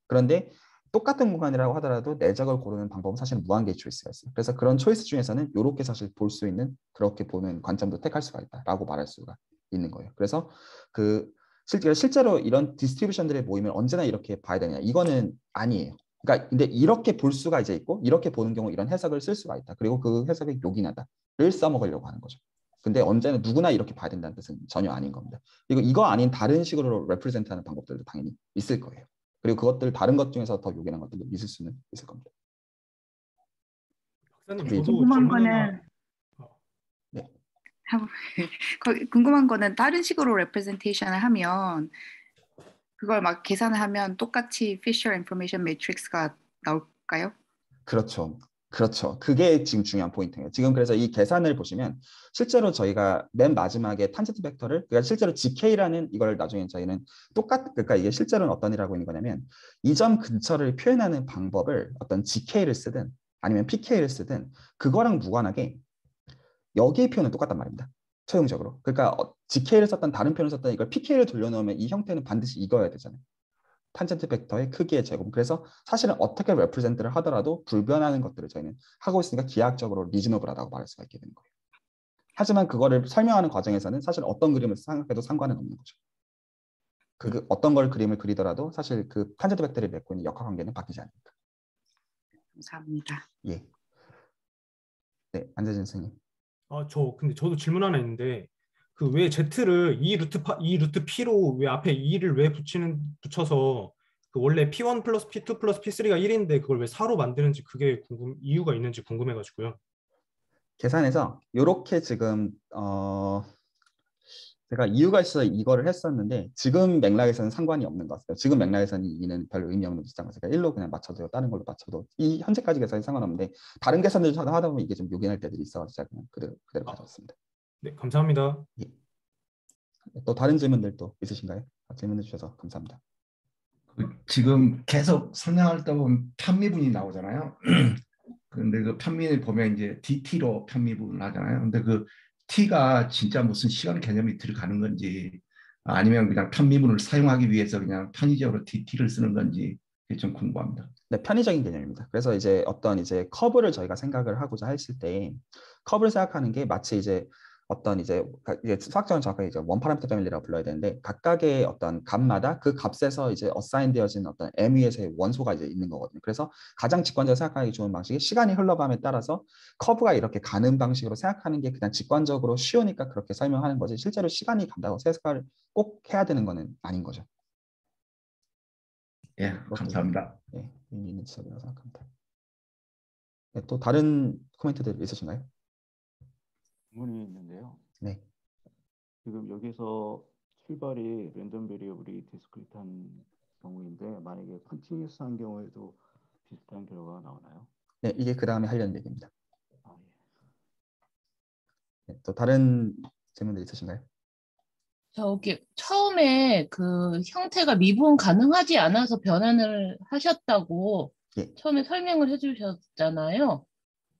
그런데 똑같은 공간이라고 하더라도 내적을 고르는 방법은 사실은 무한개의 초이스가 있어요. 그래서 그런 초이스 중에서는 이렇게 사실 볼 수 있는 그렇게 보는 관점도 택할 수가 있다라고 말할 수가 있는 거예요. 그래서 그 실제로 이런 디스트리뷰션들의 모임을 언제나 이렇게 봐야 되냐 이거는 아니에요. 그러니까 근데 이렇게 볼 수가 이제 있고 이렇게 보는 경우 이런 해석을 쓸 수가 있다. 그리고 그 해석이 요긴하다를 써먹으려고 하는 거죠. 근데 언제나 누구나 이렇게 봐야 된다는 뜻은 전혀 아닌 겁니다. 그리고 이거 아닌 다른 식으로 레프레젠트하는 방법들도 당연히 있을 거예요. 그리고 그것들 다른 것 중에서 더 요긴한 것들도 있을 수는 있을 겁니다. 박사님 네. 저도 궁금한 거는 어. 하고 거- 궁금한 거는 다른 식으로 representation을 하면 그걸 막 계산을 하면 똑같이 Fisher information matrix가 나올까요? 그렇죠. 그렇죠. 그게 지금 중요한 포인트예요. 지금 그래서 이 계산을 보시면 실제로 저희가 맨 마지막에 tangent vector를 그러니까 실제로 GK라는 이걸 나중에 저희는 똑같 그러니까 이게 실제로는 어떤 일을 하고 있는 거냐면 이 점 근처를 표현하는 방법을 어떤 GK를 쓰든 아니면 PK를 쓰든 그거랑 무관하게 여기의 표현은 똑같단 말입니다. 최종적으로. 그러니까 어, GK를 썼던 다른 표현을 썼던 이걸 PK를 돌려놓으면 이 형태는 반드시 이거여야 되잖아요. 탄젠트 벡터의 크기의 제곱. 그래서 사실은 어떻게 레프레젠트를 하더라도 불변하는 것들을 저희는 하고 있으니까 기하학적으로 리즈너블하다고 말할 수가 있게 되는 거예요. 하지만 그거를 설명하는 과정에서는 사실 어떤 그림을 생각해도 상관은 없는 거죠. 그 어떤 걸 그림을 그리더라도 사실 그 탄젠트 벡터를 맺고 있는 역학 관계는 바뀌지 않습니다. 감사합니다. 예. 네, 안재진 선생님. 아, 저 근데 저도 질문 하나 있는데 그 왜 Z를 이 루트 파, 이 루트 P로 왜 앞에 2를 왜 붙이는 붙여서 그 원래 P1 플러스 P2 플러스 P3가 1인데 그걸 왜 4로 만드는지 그게 궁금 이유가 있는지 궁금해가지고요. 계산해서 이렇게 지금 어 제가 이유가 있어서 이거를 했었는데 지금 맥락에서는 상관이 없는 것 같아요. 지금 맥락에서는 이는 별로 의미 없는 입장 같아요. 1로 그냥 맞춰도 다른 걸로 맞춰도 이 현재까지 계산이 상관없는데 다른 계산들 하다 보면 이게 좀 요긴할 때들이 있어가지고 제가 그냥 그대로 그대로 가져왔습니다. 네, 감사합니다. 또 다른 질문들 또 있으신가요? 질문해 주셔서 감사합니다. 그 지금 계속 설명할 때 보면 편미분이 나오잖아요. 근데 그 편미를 보면 이제 DT로 편미분을 하잖아요. 근데 그 T가 진짜 무슨 시간 개념이 들어가는 건지 아니면 그냥 편미분을 사용하기 위해서 그냥 편의적으로 DT를 쓰는 건지 그게 좀 궁금합니다. 네, 편의적인 개념입니다. 그래서 이제 어떤 이제 커브를 저희가 생각을 하고자 했을 때 커브를 생각하는 게 마치 이제 어떤 이제 가- 이제 수학적으로 정확하게 이제 one parameter family라고 불러야 되는데 각각의 어떤 값마다 그 값에서 이제 assign 되어진 어떤 m 위에서의 원소가 이제 있는 거거든요. 그래서 가장 직관적으로 생각하기 좋은 방식이 시간이 흘러감에 따라서 커브가 이렇게 가는 방식으로 생각하는 게 그냥 직관적으로 쉬우니까 그렇게 설명하는 거지 실제로 시간이 간다고 생각을 꼭 해야 되는 거는 아닌 거죠. 예, 감사합니다. 네, 의미 있는 지적이라고 생각합니다. 네, 또 다른 코멘트들 있으신가요? 질문이 있는데요. 네. 지금 여기서 출발이 랜덤 베리어블이 디스크리트한 경우인데 만약에 컨티뉴스한 경우에도 비슷한 결과가 나오나요? 네, 이게 그 다음에 하려는 얘기입니다. 아, 예. 네, 또 다른 질문들 있으신가요? 저기 처음에 그 형태가 미분 가능하지 않아서 변환을 하셨다고 예. 처음에 설명을 해주셨잖아요.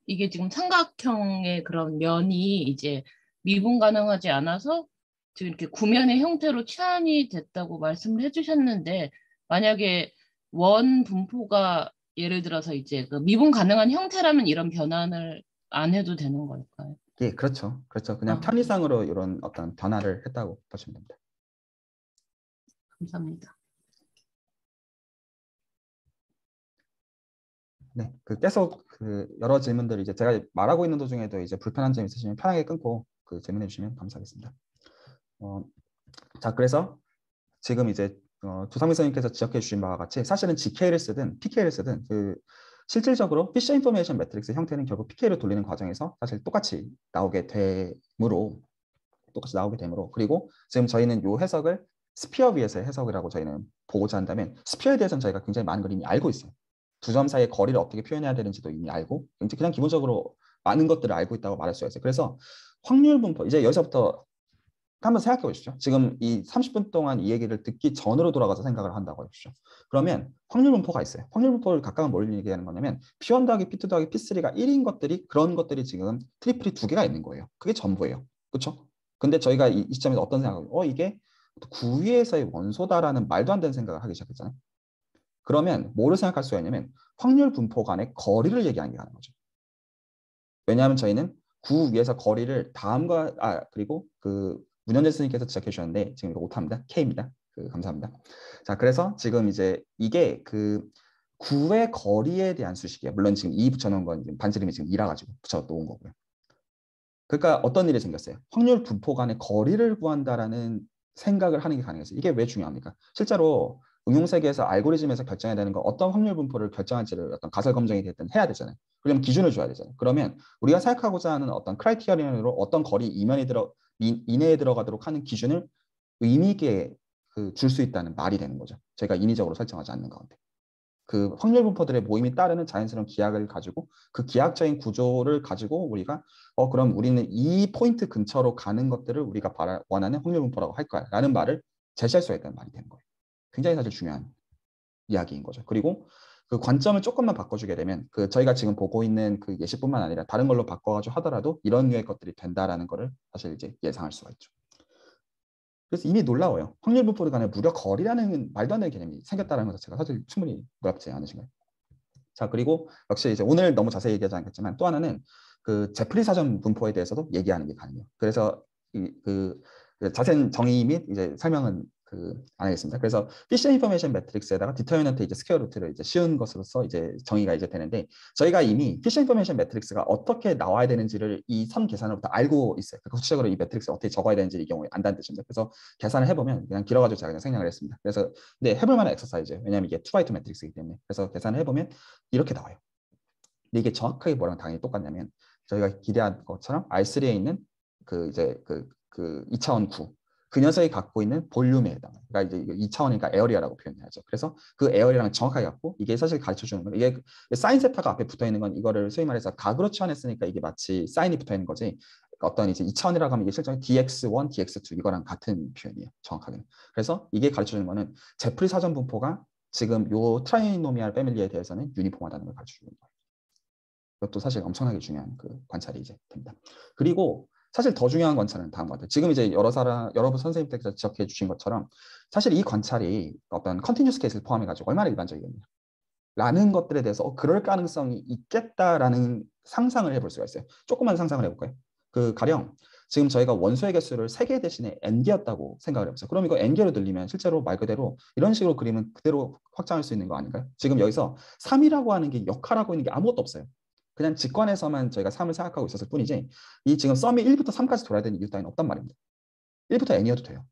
이게 지금 삼각형의 그런 면이 이제 미분 가능하지 않아서 지금 이렇게 구면의 형태로 치환이 됐다고 말씀을 해주셨는데 만약에 원 분포가 예를 들어서 이제 그 미분 가능한 형태라면 이런 변환을 안 해도 되는 걸까요? 예, 그렇죠. 그렇죠. 그냥 아. 편의상으로 이런 어떤 변화를 했다고 보시면 됩니다. 감사합니다. 네, 그 계속 그 여러 질문들 이제 제가 말하고 있는 도중에도 이제 불편한 점 있으시면 편하게 끊고 그 질문해 주시면 감사하겠습니다. 어, 자, 그래서 지금 이제 어, 조상민 선생님께서 지적해 주신 바와 같이 사실은 GK를 쓰든 PK를 쓰든 그 실질적으로 Fisher information matrix 형태는 결국 PK를 돌리는 과정에서 사실 똑같이 나오게 되므로 똑같이 나오게 되므로 그리고 지금 저희는 요 해석을 sphere 위에서의 해석이라고 저희는 보고자 한다면 sphere에 대해서는 저희가 굉장히 많은 걸 이미 알고 있어요. 두 점 사이의 거리를 어떻게 표현해야 되는지도 이미 알고 이제 그냥 기본적으로 많은 것들을 알고 있다고 말할 수가 있어요. 그래서 확률 분포 이제 여기서부터 한번 생각해 보십시오. 지금 이 30분 동안 이 얘기를 듣기 전으로 돌아가서 생각을 한다고 해보십시오. 그러면 확률 분포가 있어요. 확률 분포를 각각은 뭘 얘기하는 거냐면 P1 더하기 P2 더하기 P3가 1인 것들이 그런 것들이 지금 triple이 두 개가 있는 거예요. 그게 전부예요. 그렇죠? 근데 저희가 이, 이 시점에서 어떤 생각을 어 이게 구 위에서의 원소다라는 말도 안 되는 생각을 하기 시작했잖아요. 그러면 뭐를 생각할 수가 있냐면 확률 분포 간의 거리를 얘기하는 게 가능한 거죠. 왜냐하면 저희는 구 위에서 거리를 다음과 아 그리고 그 문현재 선생님께서 지적해 주셨는데 지금 이거 오타입니다. K입니다. 그 감사합니다. 자 그래서 지금 이제 이게 그 구의 거리에 대한 수식이에요. 물론 지금 2 붙여놓은 건 지금 반지름이 지금 2라 가지고 붙여놓은 거고요. 그러니까 어떤 일이 생겼어요? 확률 분포 간의 거리를 구한다라는 생각을 하는 게 가능했어요. 이게 왜 중요합니까? 실제로 응용 세계에서 알고리즘에서 결정해야 되는 거 어떤 확률 분포를 결정할지를 어떤 가설 검증이 됐든 해야 되잖아요. 그러면 기준을 줘야 되잖아요. 그러면 우리가 생각하고자 하는 어떤 크라이티리언으로 어떤 거리 이면에 들어 이내에 들어가도록 하는 기준을 의미 있게 그 줄 수 있다는 말이 되는 거죠. 저희가 인위적으로 설정하지 않는 가운데. 그 확률 분포들의 모임이 따르는 자연스러운 기하를 가지고 그 기하학적인 구조를 가지고 우리가 어 그럼 우리는 이 포인트 근처로 가는 것들을 우리가 바라, 원하는 확률 분포라고 할 거야 라는 말을 제시할 수가 있다는 말이 되는 거예요. 굉장히 사실 중요한 이야기인 거죠. 그리고 그 관점을 조금만 바꿔주게 되면 그 저희가 지금 보고 있는 그 예시뿐만 아니라 다른 걸로 바꿔가지고 하더라도 이런 류의 것들이 된다라는 거를 사실 이제 예상할 수가 있죠. 그래서 이미 놀라워요. 확률 분포를 간에 무려 거리라는 말도 안 되는 개념이 생겼다는 것 자체가 사실 충분히 놀랍지 않으신가요? 자 그리고 역시 이제 오늘 너무 자세히 얘기하지 않겠지만 또 하나는 그 제프리 사전 분포에 대해서도 얘기하는 게 가능해요. 그래서 이그 그 자세한 정의 및 이제 설명은 그 안 하겠습니다. 그래서 Fisher information matrix에다가 determinant 이제 square root를 이제 씌운 것으로서 이제 정의가 이제 되는데 저희가 이미 Fisher information matrix가 어떻게 나와야 되는지를 이 선 계산으로부터 알고 있어요. 그러니까 구체적으로 이 매트릭스 어떻게 적어야 되는지 이 경우에 안다는 뜻입니다. 그래서 계산을 해보면 그냥 길어가지고 제가 그냥 생략을 했습니다. 그래서 근데 해볼 만한 엑서사이즈 왜냐하면 이게 2x2 matrix이기 때문에 그래서 계산을 해보면 이렇게 나와요. 근데 이게 정확하게 뭐랑 당연히 똑같냐면 저희가 기대한 것처럼 R3에 있는 그 이제 그, 그 2차원 구, 그 녀석이 갖고 있는 볼륨에 해당해요. 그러니까 이제 2차원이니까 area라고 표현해야죠. 그래서 그 area랑 정확하게 같고 이게 사실 가르쳐 주는 건 이게 사인 세타가 앞에 붙어 있는 건 이거를 소위 말해서 각으로 치환했으니까 이게 마치 사인이 붙어 있는 거지. 어떤 이제 2차원이라고 하면 이게 실제 dx1, dx2 이거랑 같은 표현이에요. 정확하게는. 그래서 이게 가르쳐 주는 거는 제프리 사전 분포가 지금 요 trinomial family에 대해서는 uniform하다는 걸 가르쳐 주는 거예요. 이것도 사실 엄청나게 중요한 그 관찰이 이제 됩니다. 그리고 사실 더 중요한 관찰은 다음 것 같아요. 지금 이제 여러 사람, 여러 선생님들께서 지적해 주신 것처럼 사실 이 관찰이 어떤 continuous case를 포함해 가지고 얼마나 일반적이겠냐. 라는 것들에 대해서 어, 그럴 가능성이 있겠다라는 상상을 해볼 수가 있어요. 조금만 상상을 해볼까요? 그 가령 지금 저희가 원소의 개수를 3개 대신에 n개였다고 생각을 해보세요. 그럼 이거 n개로 늘리면 실제로 말 그대로 이런 식으로 그리면 그대로 확장할 수 있는 거 아닌가요? 지금 여기서 3이라고 하는 게 역할하고 있는 게 아무것도 없어요. 그냥 직관에서만 저희가 3을 생각하고 있었을 뿐이지 이 지금 썸이 1부터 3까지 돌아야 되는 이유 따위는 없단 말입니다. 1부터 n이어도 돼요.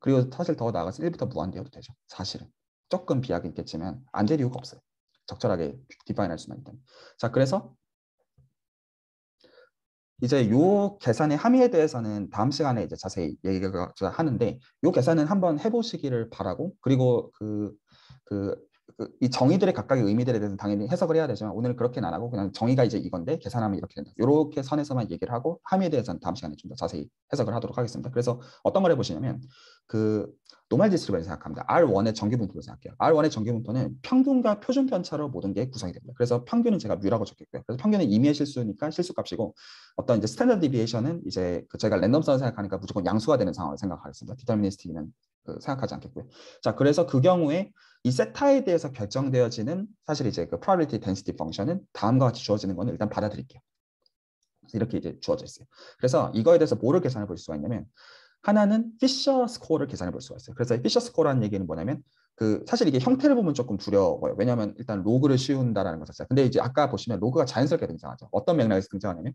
그리고 사실 더 나아가서 1부터 무한대여도 되죠. 사실은. 조금 비약이 있겠지만 안 될 이유가 없어요. 적절하게 define할 수만 있다면. 자, 그래서 이제 요 계산의 함의에 대해서는 다음 시간에 이제 자세히 얘기가 하는데 요 계산은 한번 해보시기를 바라고 그리고 그, 그 그, 이 정의들의 각각의 의미들에 대해서 당연히 해석을 해야 되지만 오늘은 그렇게는 안 하고 그냥 정의가 이제 이건데 계산하면 이렇게 된다. 이렇게 선에서만 얘기를 하고 함의에 대해서는 다음 시간에 좀 더 자세히 해석을 하도록 하겠습니다. 그래서 어떤 걸 해보시냐면 그 normal distribution을 생각합니다. R1의 정규 분포를 생각해요. R1의 정규 분포는 평균과 표준 편차로 모든 게 구성이 됩니다. 그래서 평균은 제가 뮤라고 적겠고요. 그래서 평균은 임의의 실수니까 실수값이고 어떤 이제 standard deviation은 이제 그 저희가 랜덤성을 생각하니까 무조건 양수가 되는 상황을 생각하겠습니다. deterministic은 그 생각하지 않겠고요. 자, 그래서 그 경우에 이 세타에 대해서 결정되어지는 사실 이제 그 probability density function은 다음과 같이 주어지는 거는 일단 받아들일게요. 이렇게 이제 주어져 있어요. 그래서 이거에 대해서 뭐를 계산해 볼 수가 있냐면 하나는 Fisher score를 계산해 볼 수가 있어요. 그래서 Fisher score라는 얘기는 뭐냐면 그 사실 이게 형태를 보면 조금 두려워요. 왜냐하면 일단 로그를 씌운다라는 것 자체가. 근데 이제 아까 보시면 로그가 자연스럽게 등장하죠. 어떤 맥락에서 등장하냐면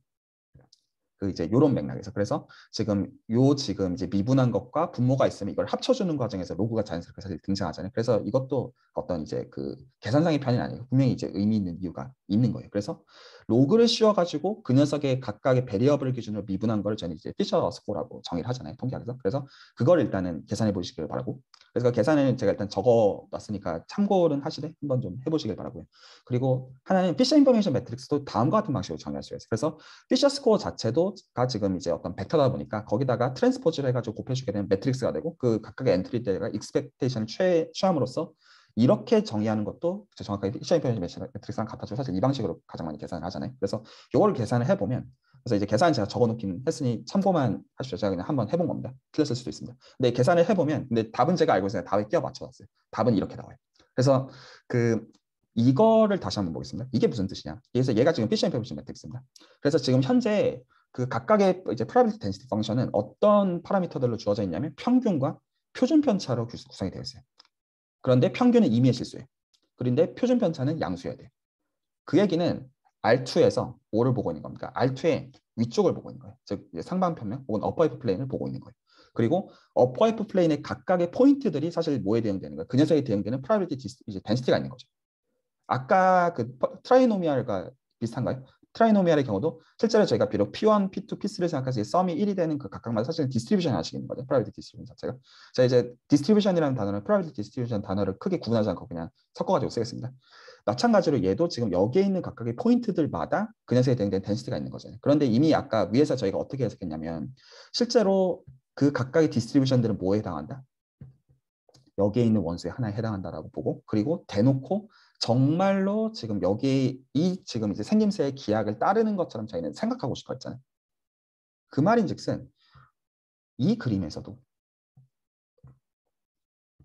그 이제 요런 맥락에서 그래서 지금 요 지금 이제 미분한 것과 분모가 있으면 이걸 합쳐주는 과정에서 로그가 자연스럽게 사실 등장하잖아요. 그래서 이것도 어떤 이제 그 계산상의 편이 아니고 분명히 이제 의미 있는 이유가 있는 거예요. 그래서 로그를 씌워가지고 그 녀석의 각각의 variable 기준으로 미분한 거를 저는 이제 Fisher score라고 정의를 하잖아요. 통계학에서. 그래서 그걸 일단은 계산해 보시길 바라고. 그래서 그 계산을 제가 일단 적어놨으니까 참고는 하시되 한번 좀 해보시길 바라고요. 그리고 하나는 Fisher information matrix도 다음과 같은 방식으로 정의할 수가 있어요. 그래서 Fisher score 자체도가 지금 이제 어떤 벡터다 보니까 거기다가 transpose를 해가지고 곱해주게 되면 matrix가 되고 그 각각의 entry에다가 expectation을 취, 취함으로써 이렇게 정의하는 것도 정확하게 Fisher information matrix랑 같아서 사실 이 방식으로 가장 많이 계산을 하잖아요. 그래서 이걸 계산을 해보면 그래서 이제 계산 제가 적어놓긴 했으니 참고만 하십시오. 제가 그냥 한번 해본 겁니다. 틀렸을 수도 있습니다. 근데 계산을 해보면 근데 답은 제가 알고 있어요. 답에 끼워 맞춰놨어요. 답은 이렇게 나와요. 그래서 그 이거를 다시 한번 보겠습니다. 이게 무슨 뜻이냐? 그래서 얘가 지금 Fisher information matrix입니다. 그래서 지금 현재 그 각각의 이제 probability density function은 어떤 파라미터들로 주어져 있냐면 평균과 표준 편차로 구성이 되어 있어요. 그런데 평균은 임의의 실수예요. 그런데 표준 편차는 양수여야 돼요. 그 얘기는 R2에서 위를 보고 있는 겁니다. R2의 위쪽을 보고 있는 거예요. 즉 상방 평면 혹은 upper half plane을 보고 있는 거예요. 그리고 upper half plane의 각각의 포인트들이 사실 뭐에 대응되는 거예요? 그 녀석에 대응되는 probability 이제 density가 있는 거죠. 아까 그 trinomial과 비슷한가요? trinomial의 경우도 실제로 저희가 비록 P1, P2, P3를 생각해서 sum이 1이 되는 그 각각마다 사실은 distribution 하나씩 있는 거죠. probability distribution 자체가. 자 이제 distribution이라는 단어는 probability distribution 단어를 크게 구분하지 않고 그냥 섞어가지고 쓰겠습니다. 마찬가지로 얘도 지금 여기에 있는 각각의 포인트들마다 그 녀석에 대응된 density가 있는 거잖아요. 그런데 이미 아까 위에서 저희가 어떻게 해석했냐면 실제로 그 각각의 distribution들은 뭐에 해당한다? 여기에 있는 원소에 하나에 해당한다라고 보고 그리고 대놓고 정말로 지금 여기 이 지금 이제 생김새의 기하학을 따르는 것처럼 저희는 생각하고 싶어 했잖아요. 그 말인즉슨 이 그림에서도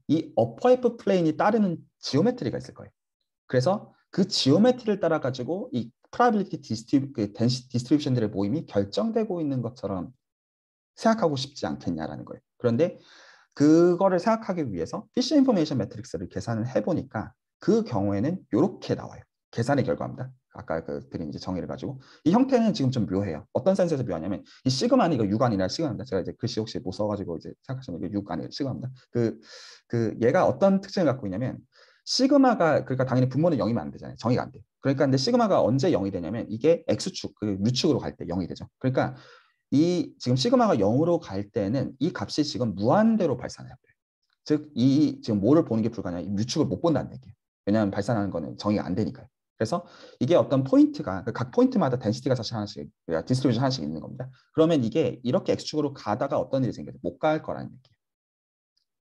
이 upper half plane이 따르는 geometry가 있을 거예요. 그래서 그 geometry를 따라 가지고 이 probability 그 distribution들의 모임이 결정되고 있는 것처럼 생각하고 싶지 않겠냐라는 거예요. 그런데 그거를 생각하기 위해서 Fisher information matrix를 계산을 해보니까 그 경우에는 이렇게 나와요. 계산의 결과입니다. 아까 그 드린 이제 정의를 가지고 이 형태는 지금 좀 묘해요. 어떤 센스에서 묘하냐면 이 시그마는 이거 6 아니라 시그마입니다. 제가 이제 글씨 혹시 못 써가지고 이제 생각하시면 이게 유관이 시그마입니다. 그, 그 얘가 어떤 특징을 갖고 있냐면 시그마가 그러니까 당연히 분모는 0이면 안 되잖아요. 정의가 안 돼요. 그러니까 근데 시그마가 언제 0이 되냐면 이게 x축, 그 뮤축으로 갈때 0이 되죠. 그러니까 이 지금 시그마가 0으로 갈 때는 이 값이 지금 무한대로 발산해야 돼요. 즉, 이 지금 뭐를 보는 게 불가능해. 이 뮤축을 못 본다는 얘기예요. 왜냐하면 발산하는 거는 정의가 안 되니까요. 그래서 이게 어떤 포인트가 그각 포인트마다 density가 사실 하나씩 distribution 하나씩 있는 겁니다. 그러면 이게 이렇게 x축으로 가다가 어떤 일이 생겨서 못 갈 거라는 얘기예요.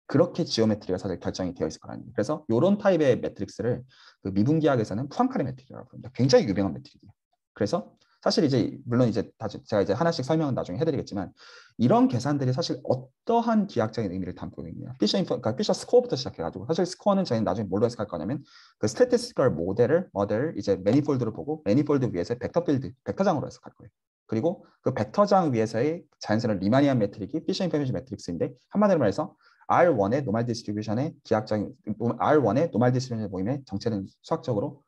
그렇게 geometry가 사실 결정이 되어 있을 거라는 얘기예요. 그래서 이런 타입의 metric을 그 미분기하학에서는 Poincaré metric이라고 합니다. 굉장히 유명한 metric이에요. 그래서 사실 이제 물론 이제 제가 이제 하나씩 설명은 나중에 해드리겠지만 이런 계산들이 사실 어떠한 기하학적인 의미를 담고 있느냐 Fisher info 그러니까 Fisher score부터 시작해가지고 사실 score는 저희는 나중에 뭘로 해석할 거냐면 그 statistical model을 모델 이제 manifold로 보고 manifold 위에서 vector field 벡터장으로 해석할 거예요. 그리고 그 벡터장 위에서의 자연스러운 Riemannian metric이 Fisher information matrix인데 한마디로 말해서 R1의 normal distribution의 기하학적인 R1의 normal distribution 모임의 정체는 수학적으로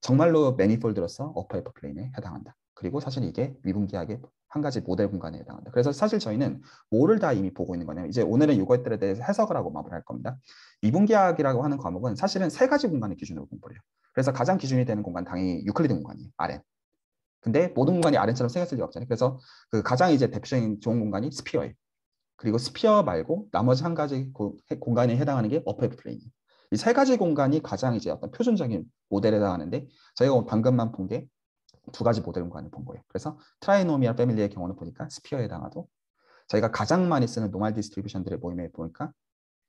정말로 manifold로서 upper half plane에 해당한다. 그리고 사실 이게 미분기하학의 한 가지 모델 공간에 해당한다. 그래서 사실 저희는 뭐를 다 이미 보고 있는 거냐면 이제 오늘은 이것들에 대해서 해석을 하고 마무리할 겁니다. 미분기하학이라고 하는 과목은 사실은 세 가지 공간을 기준으로 공부를 해요. 그래서 가장 기준이 되는 공간 당연히 유클리드 공간이에요. RN. 근데 모든 공간이 RN처럼 생겼을 리 없잖아요. 그래서 그 가장 이제 대표적인 좋은 공간이 sphere예요. 그리고 sphere 말고 나머지 한 가지 공간에 해당하는 게 upper half plane이에요. 이 세 가지 공간이 가장 이제 어떤 표준적인 모델에 해당하는데 저희가 방금만 본 게 두 가지 모델 공간을 본 거예요. 그래서 trinomial family의 경우는 보니까 sphere에 해당하고 저희가 가장 많이 쓰는 normal distribution들의 모임에 보니까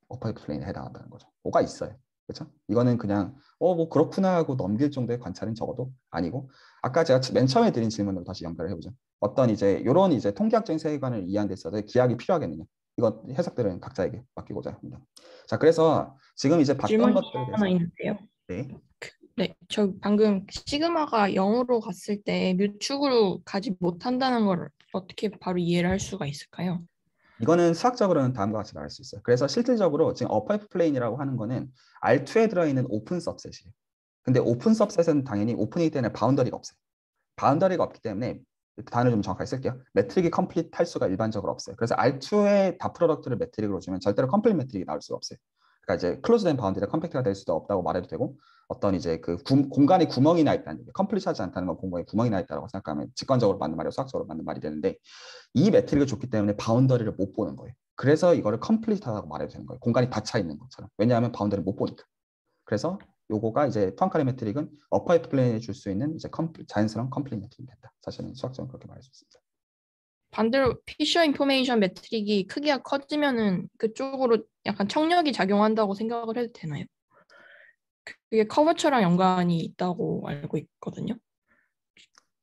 upper half plane에 해당한다는 거죠. 뭐가 있어요. 그렇죠? 이거는 그냥 어 뭐 그렇구나 하고 넘길 정도의 관찰은 적어도 아니고 아까 제가 맨 처음에 드린 질문으로 다시 연결을 해보죠. 어떤 이제 이런 이제 통계학적인 세계관을 이해하는 데 있어서 기하학이 필요하겠느냐? 이거 해석들은 각자에게 맡기고자 합니다. 자, 그래서 지금 이제 봤던 질문 것들에 대해서 하나 있는데요. 네. 네, 저 방금 시그마가 0으로 갔을 때 뮤축으로 가지 못한다는 걸 어떻게 바로 이해를 할 수가 있을까요? 이거는 수학적으로는 다음과 같이 말할 수 있어요. 그래서 실질적으로 지금 upper half plane이라고 하는 거는 R2에 들어있는 open subset이에요. 근데 open subset은 당연히 open이기 때문에 boundary가 없어요. boundary가 없기 때문에 단어 좀 정확하게 쓸게요. metric이 complete 할 수가 일반적으로 없어요. 그래서 R2의 dot product를 metric으로 주면 절대로 complete metric이 나올 수가 없어요. 그러니까 이제 close된 boundary가 compact가 될 수도 없다고 말해도 되고 어떤 이제 그 구, 공간에 구멍이 나 있다는 얘기, complete하지 않다는 건 공간에 구멍이 나 있다고 생각하면 직관적으로 맞는 말이고 수학적으로 맞는 말이 되는데 이 metric을 줬기 때문에 boundary를 못 보는 거예요. 그래서 이거를 complete하다고 말해도 되는 거예요. 공간이 닫혀 있는 것처럼. 왜냐하면 boundary를 못 보니까. 그래서 요거가 이제 Poincaré metric은 upper half plane에 줄 수 있는 이제 comp-, 자연스러운 complete metric이 된다. 사실은 수학적으로 그렇게 말할 수 있습니다. 반대로 Fisher information metric이 크기가 커지면은 그쪽으로 약간 척력이 작용한다고 생각을 해도 되나요? 그게 curvature랑 연관이 있다고 알고 있거든요.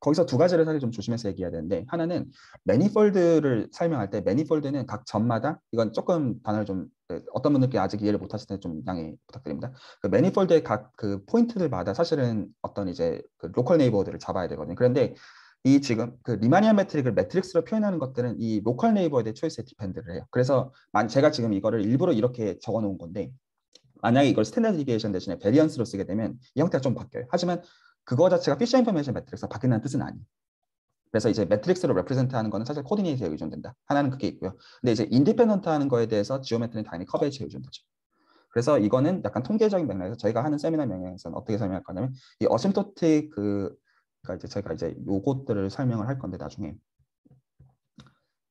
거기서 두 가지를 사실 좀 조심해서 얘기해야 되는데 하나는 manifold를 설명할 때 manifold는 각 점마다 이건 조금 단어를 좀그 어떤 분들께 아직 이해를 못하실 때 좀 양해 부탁드립니다. 그 manifold의 각 그 포인트들마다 사실은 어떤 이제 그 local neighbor들을 잡아야 되거든요. 그런데 이 지금 그 Riemannian metric을 matrix로 표현하는 것들은 이 local neighbor에 대해 choice에 depend를 해요. 그래서 만 제가 지금 이거를 일부러 이렇게 적어 놓은 건데 만약에 이걸 standard deviation 대신에 variance로 쓰게 되면 이 형태가 좀 바뀌어요. 하지만 그거 자체가 Fisher information matrix가 바뀐다는 뜻은 아니에요. 그래서 이제 matrix로 represent 하는 거는 사실 coordinate에 의존된다. 하나는 그게 있고요. 근데 이제 independent 하는 거에 대해서 geometry는 당연히 커베이지에 의존되죠. 그래서 이거는 약간 통계적인 맥락에서 저희가 하는 세미나 명령에서는 어떻게 설명할 거냐면 이 asymptotic 그 그러니까 이제 제가 이제 요것들을 설명을 할 건데 나중에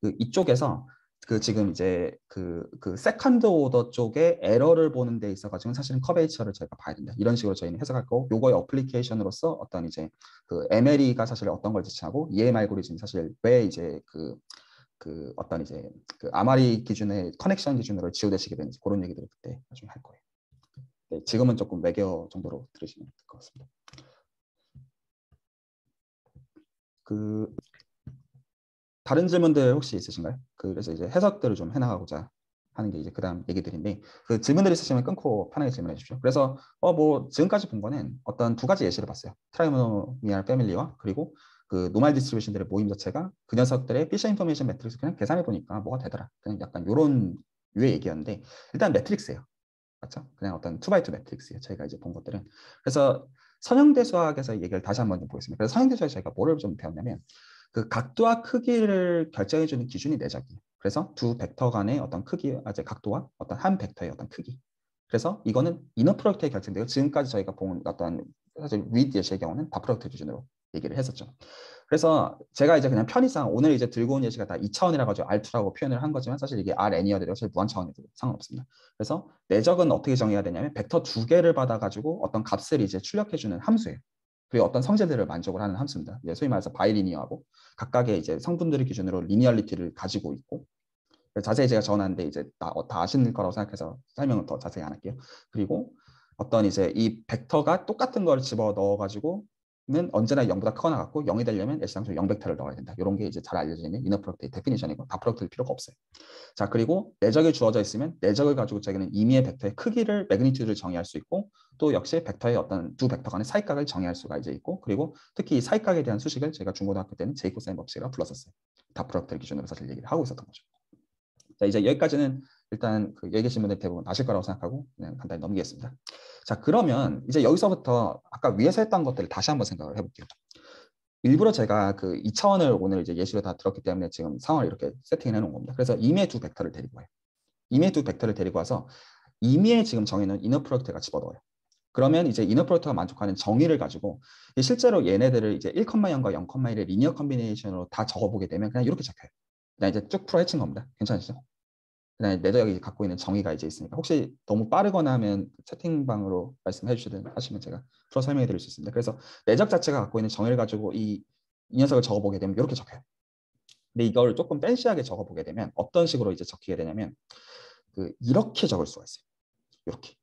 그 이쪽에서 그 지금 이제 그, 그 second order 쪽에 에러를 보는 데 있어가지고 사실은 curvature를 저희가 봐야 된다. 이런 식으로 저희는 해석할 거고 요거의 application으로서 어떤 이제 그 MLE가 사실 어떤 걸 지칭하고 EM 알고리즘이 사실 왜 이제 그, 그 어떤 이제 그 아마리 기준의 connection 기준으로 지우되시게 되는지 그런 얘기들을 그때 나중에 할 거예요. 네, 지금은 조금 예고 정도로 들으시면 될 것 같습니다. 그 다른 질문들 혹시 있으신가요? 그래서 이제 해석들을 좀 해나가고자 하는 게 이제 그다음 얘기들인데 그 질문들 있으시면 끊고 편하게 질문해 주십시오. 그래서 어 뭐 지금까지 본 거는 어떤 두 가지 예시를 봤어요. trinomial family와 그리고 그 normal distribution들의 모임 자체가 그 녀석들의 Fisher information matrix 그냥 계산해 보니까 뭐가 되더라. 그냥 약간 요런 유의 얘기였는데 일단 matrix예요. 맞죠? 그냥 어떤 two by two matrix예요. 저희가 이제 본 것들은. 그래서 선형대 수학에서 얘기를 다시 한번 좀 보겠습니다. 그래서 선형대 수학에 저희가 뭐를 좀 배웠냐면 그 각도와 크기를 결정해 주는 기준이 내적이에요. 그래서 두 벡터 간의 어떤 크기, 아, 제 각도와 어떤 한 벡터의 어떤 크기. 그래서 이거는 inner product에 결정되고 지금까지 저희가 본 어떤 사실 위의 예시의 경우는 dot product 기준으로 얘기를 했었죠. 그래서 제가 이제 그냥 편의상 오늘 이제 들고 온 예시가 다 2차원이라 가지고 R2라고 표현을 한 거지만 사실 이게 Rn이어야 되고 사실 무한 차원이도 상관없습니다. 그래서 내적은 어떻게 정의해야 되냐면 벡터 두 개를 받아 가지고 어떤 값을 이제 출력해 주는 함수예요. 그리고 어떤 성질들을 만족을 하는 함수입니다. 소위 말해서 bilinear하고 각각의 이제 성분들을 기준으로 linearity를 가지고 있고 자세히 제가 적어놨는데 이제 다, 어, 다 아시는 거라고 생각해서 설명을 더 자세히 안 할게요. 그리고 어떤 이제 이 벡터가 똑같은 걸 집어 넣어가지고 는 언제나 0보다 크거나 같고 0이 되려면 일상적으로 0 벡터를 넣어야 된다. 이런 게 이제 잘 알려져 있는 inner product의 definition이고 dot product일 필요가 없어요. 자 그리고 내적이 주어져 있으면 내적을 가지고 자기는 임의의 벡터의 크기를 magnitude를 정의할 수 있고 또 역시 벡터의 어떤 두 벡터 간의 사이각을 정의할 수가 이제 있고 그리고 특히 이 사이각에 대한 수식을 제가 중고등학교 때는 제이코사인 법칙이라고 불렀었어요. dot product를 기준으로 사실 얘기를 하고 있었던 거죠. 자 이제 여기까지는 일단 그 여기 계신 분들 대부분 아실 거라고 생각하고 그냥 간단히 넘기겠습니다. 자 그러면 이제 여기서부터 아까 위에서 했던 것들을 다시 한번 생각을 해볼게요. 일부러 제가 그 2차원을 오늘 이제 예시로 다 들었기 때문에 지금 상황을 이렇게 세팅해 놓은 겁니다. 그래서 임의 두 벡터를 데리고 와요. 임의 두 벡터를 데리고 와서 임의에 지금 정의는 inner product가 집어넣어요. 그러면 이제 이너 프로덕트가 만족하는 정의를 가지고 실제로 얘네들을 이제 1,0과 0,1의 linear combination으로 다 적어보게 되면 그냥 이렇게 적혀요. 그냥 이제 쭉 풀어 헤친 겁니다. 괜찮으시죠? 그다음에 내적이 갖고 있는 정의가 이제 있으니까 혹시 너무 빠르거나 하면 채팅방으로 말씀해 주시든 하시면 제가 풀어 설명해 드릴 수 있습니다. 그래서 내적 자체가 갖고 있는 정의를 가지고 이, 이 녀석을 적어보게 되면 이렇게 적혀요. 근데 이걸 조금 fancy하게 적어보게 되면 어떤 식으로 이제 적히게 되냐면 그 이렇게 적을 수가 있어요. 이렇게.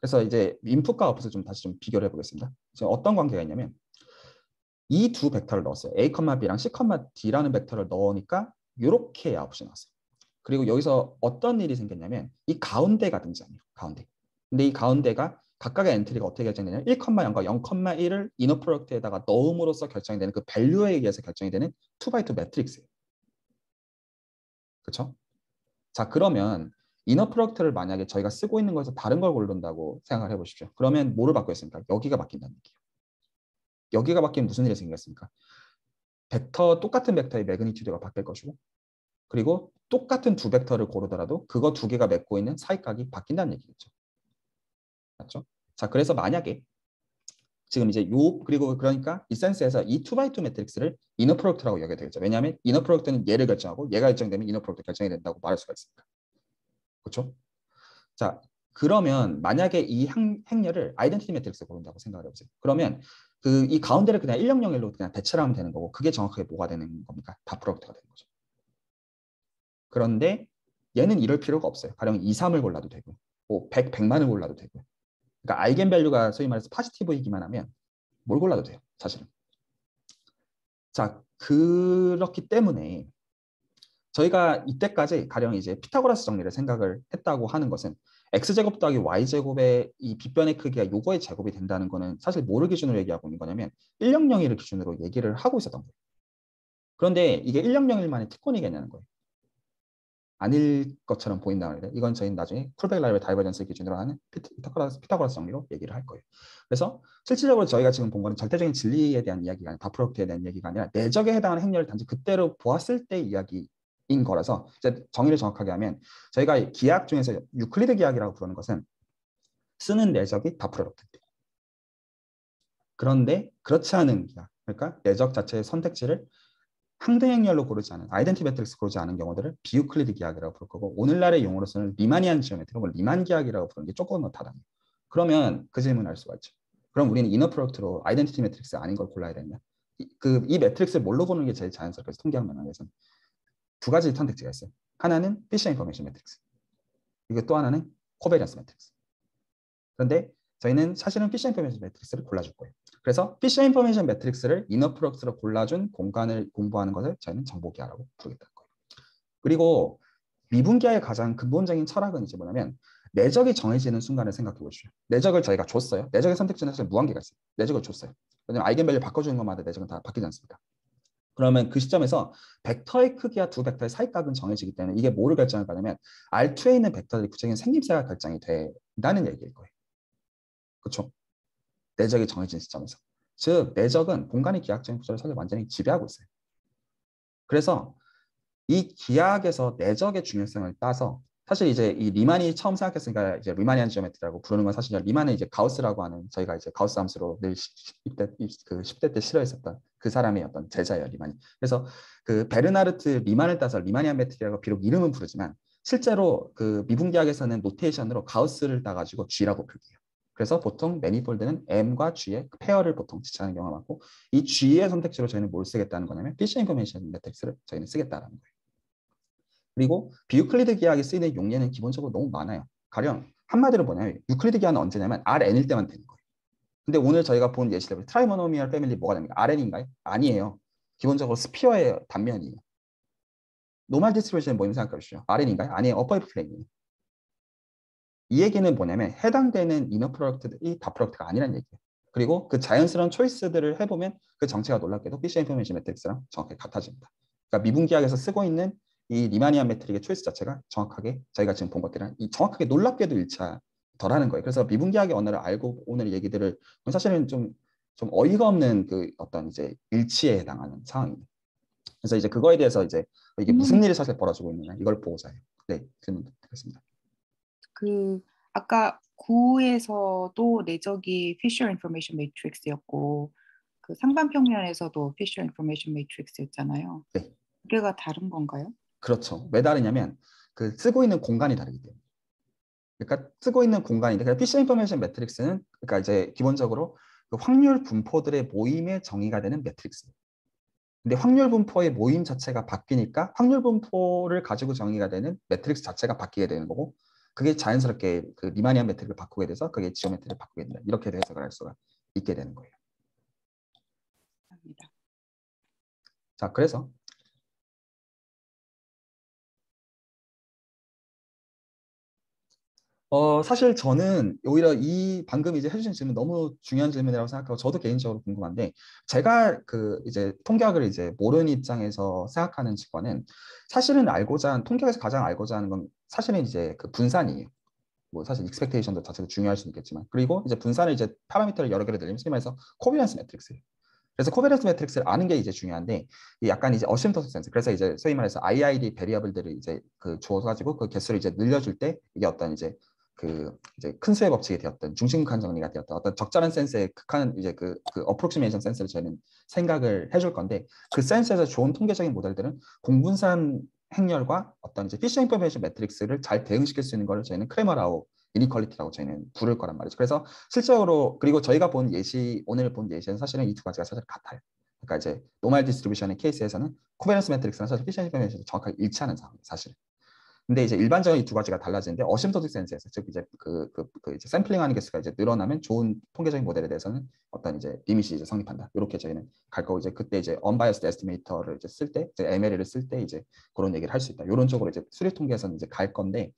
그래서 이제 인풋과 아웃풋을 좀 다시 좀 비교를 해보겠습니다. 지금 어떤 관계가 있냐면 이 두 벡터를 넣었어요. A, B랑 C, D라는 벡터를 넣으니까 이렇게 아웃풋이 나왔어요. 그리고 여기서 어떤 일이 생겼냐면 이 가운데가 등장해요. 가운데. 근데 이 가운데가 각각의 entry가 어떻게 결정되냐면 1,0과 0,1을 inner product에다가 넣음으로써 결정이 되는 그 value에 의해서 결정이 되는 2x2 matrix예요. 그렇죠? 자, 그러면 inner product를 만약에 저희가 쓰고 있는 거에서 다른 걸 고른다고 생각을 해보십시오. 그러면 뭐를 바꾸겠습니까? 여기가 바뀐다는 얘기예요. 여기가 바뀌면 무슨 일이 생겼습니까? 벡터 똑같은 벡터의 magnitude가 바뀔 것이고 그리고 똑같은 두 벡터를 고르더라도 그거 두 개가 맺고 있는 사이각이 바뀐다는 얘기겠죠. 맞죠? 자, 그래서 만약에 지금 이제 요 그리고 그러니까 이 sense에서 이 2x2 matrix를 inner product라고 여겨야 되겠죠. 왜냐하면 inner product는 얘를 결정하고 얘가 결정되면 inner product 결정이 된다고 말할 수가 있으니까. 그렇죠? 자, 그러면 만약에 이 행, 행렬을 identity matrix 고른다고 생각을 해보세요. 그러면 그 이 가운데를 그냥 1001로 그냥 대체를 하면 되는 거고 그게 정확하게 뭐가 되는 겁니까? dot product가 되는 거죠. 그런데 얘는 이럴 필요가 없어요. 가령 2, 3을 골라도 되고 뭐 100, 100만을 골라도 되고 그러니까 eigenvalue가 소위 말해서 positive이기만 하면 뭘 골라도 돼요. 사실은. 자, 그렇기 때문에 저희가 이때까지 가령 이제 피타고라스 정리를 생각을 했다고 하는 것은 x제곱 더하기 y제곱의 이 빗변의 크기가 요거의 제곱이 된다는 거는 사실 뭐를 기준으로 얘기하고 있는 거냐면 1001을 기준으로 얘기를 하고 있었던 거예요. 그런데 이게 1001만의 특권이겠냐는 거예요. 아닐 것처럼 보인다는 거 이건 저희는 나중에 Kullback-Leibler divergence 기준으로 하는 피타고라스, 피타고라스 정리로 얘기를 할 거예요. 그래서 실질적으로 저희가 지금 본 거는 절대적인 진리에 대한 이야기가 아니라 바프로크에 대한 얘기가 아니라 내적에 해당하는 행렬을 단지 그때로 보았을 때 이야기 인 거라서 이제 정의를 정확하게 하면 저희가 기하 중에서 유클리드 기하이라고 부르는 것은 쓰는 내적이 dot product. 그런데 그렇지 않은 기하, 그러니까 내적 자체의 선택지를 항등 행렬로 고르지 않은 identity matrix 고르지 않은 경우들을 비유클리드 기하이라고 부를 거고 오늘날의 용어로서는 Riemannian geometry 혹은 리만 기하이라고 부르는 게 조금 더 타당해요. 그러면 그 질문을 할 수가 있죠. 그럼 우리는 inner product로 identity matrix 아닌 걸 골라야 되냐? 그 이 matrix를 뭘로 보는 게 제일 자연스럽게 통계학 면에서는 두 가지 선택지가 있어요. 하나는 Fisher information matrix. 이거 또 하나는 covariance matrix. 그런데 저희는 사실은 Fisher information matrix를 골라줄 거예요. 그래서 Fisher information matrix를 inner product로 골라준 공간을 공부하는 것을 저희는 정보기하라고 부르겠다는 거예요. 그리고 미분기하의 가장 근본적인 철학은 이제 뭐냐면 내적이 정해지는 순간을 생각해 보십시오. 내적을 저희가 줬어요. 내적의 선택지는 사실 무한개가 있어요. 내적을 줬어요. 왜냐면 eigenvalue 바꿔주는 것마다 내적은 다 바뀌지 않습니까? 그러면 그 시점에서 벡터의 크기와 두 벡터의 사이각은 정해지기 때문에 이게 뭐를 결정할 거냐면 R2에 있는 벡터들이 구체적인 생김새가 결정이 된다는 얘기일 거예요. 그렇죠? 내적이 정해진 시점에서. 즉 내적은 공간의 기하학적인 구조를 사실 완전히 지배하고 있어요. 그래서 이 기하학에서 내적의 중요성을 따서 사실 이제 이 리만이 처음 생각했으니까 이제 Riemannian geometry라고 부르는 건 사실 리만은 이제 가우스라고 하는 저희가 이제 가우스 함수로 늘 10대 그 10대 때 싫어했었던 그 사람의 어떤 제자예요 리만이. 그래서 그 베른하르트 리만을 따서 Riemannian geometry라고 비록 이름은 부르지만 실제로 그 미분기학에서는 notation으로 가우스를 따가지고 G라고 표기해요. 그래서 보통 manifold는 M과 G의 pair를 보통 지칭하는 경우가 많고 이 G의 선택지로 저희는 뭘 쓰겠다는 거냐면 Fisher information matrix를 저희는 쓰겠다라는 거예요. 그리고 비유클리드 기하학에 쓰이는 용례는 기본적으로 너무 많아요. 가령 한마디로 뭐냐면 유클리드 기하는 언제냐면 Rn일 때만 되는 거예요. 근데 오늘 저희가 본 예시대로 trinomial family 뭐가 됩니까? Rn인가요? 아니에요. 기본적으로 sphere의 단면이에요. normal distribution은 뭐냐면 생각해 보시죠. Rn인가요? 아니에요. upper plane이에요. 이 얘기는 뭐냐면 해당되는 inner product들이 다 product가 아니라는 얘기예요. 그리고 그 자연스러운 choice들을 해보면 그 정체가 놀랍게도 PC 인포메이션 매트릭스랑 정확하게 같아집니다. 그러니까 미분기학에서 쓰고 있는 이 Riemannian metric의 choice 자체가 정확하게 저희가 지금 본 것들이랑 이 정확하게 놀랍게도 일치하더라는 거예요. 그래서 미분기학의 언어를 알고 오늘 얘기들을 사실은 좀, 좀 어이가 없는 그 어떤 이제 일치에 해당하는 상황입니다. 그래서 이제 그거에 대해서 이제 이게 무슨 일이 사실 벌어지고 있느냐 이걸 보고자 해요. 네, 질문 드리겠습니다. 그 아까 9에서도 내적이 피셔 인포메이션 매트릭스였고 그 상반 평면에서도 피셔 인포메이션 매트릭스였잖아요. 네. 두 개가 다른 건가요? 그렇죠. 왜 다르냐면 그 쓰고 있는 공간이 다르기 때문에. 그러니까 쓰고 있는 공간인데 그러니까 Fisher information matrix는 그러니까 이제 기본적으로 그 확률 분포들의 모임의 정의가 되는 매트릭스. 근데 확률 분포의 모임 자체가 바뀌니까 확률 분포를 가지고 정의가 되는 매트릭스 자체가 바뀌게 되는 거고 그게 자연스럽게 그 Riemannian metric을 바꾸게 돼서 그게 geometry를 바꾸게 된다. 이렇게 해석을 할 수가 있게 되는 거예요. 자, 그래서 어, 사실 저는 오히려 이 방금 이제 해주신 질문 너무 중요한 질문이라고 생각하고 저도 개인적으로 궁금한데 제가 그 이제 통계학을 이제 모르는 입장에서 생각하는 직관은 사실은 알고자 하는 통계학에서 가장 알고자 하는 건 사실은 이제 그 분산이에요. 뭐 사실 expectation도 자체도 중요할 수 있겠지만 그리고 이제 분산을 이제 parameter를 여러 개를 늘리면 소위 말해서 covariance matrix예요. 그래서 covariance matrix를 아는 게 이제 중요한데 이 약간 이제 asymptotic sense. 그래서 이제 소위 말해서 IID variable들을 이제 그 주어 가지고 그 개수를 이제 늘려줄 때 이게 어떤 이제 그 이제 큰 수의 법칙이 되었던 중심극한정리가 되었던 어떤 적절한 sense의 극한 이제 그, 그 approximation sense를 저희는 생각을 해줄 건데 그 sense에서 좋은 통계적인 모델들은 공분산 행렬과 어떤 이제 Fisher information matrix를 잘 대응시킬 수 있는 거를 저희는 Cramér-Rao inequality라고 저희는 부를 거란 말이죠. 그래서 실제로 그리고 저희가 본 예시 오늘 본 예시는 사실은 이 두 가지가 사실 같아요. 그러니까 이제 normal distribution의 케이스에서는 covariance matrix는 사실 Fisher information이 정확하게 일치하는 상황이에요. 사실. 근데 이제 일반적인 이 두 가지가 달라지는데 asymptotic sense에서 즉 이제 그, 그, 그 이제 sampling하는 개수가 이제 늘어나면 좋은 통계적인 모델에 대해서는 어떤 이제 limit이 이제 성립한다. 이렇게 저희는 갈 거고 이제 그때 이제 unbiased estimator를 이제 쓸 때, 이제 ML을 쓸 때 이제 그런 얘기를 할 수 있다. 이런 쪽으로 이제 수리 통계에서는 이제 갈 건데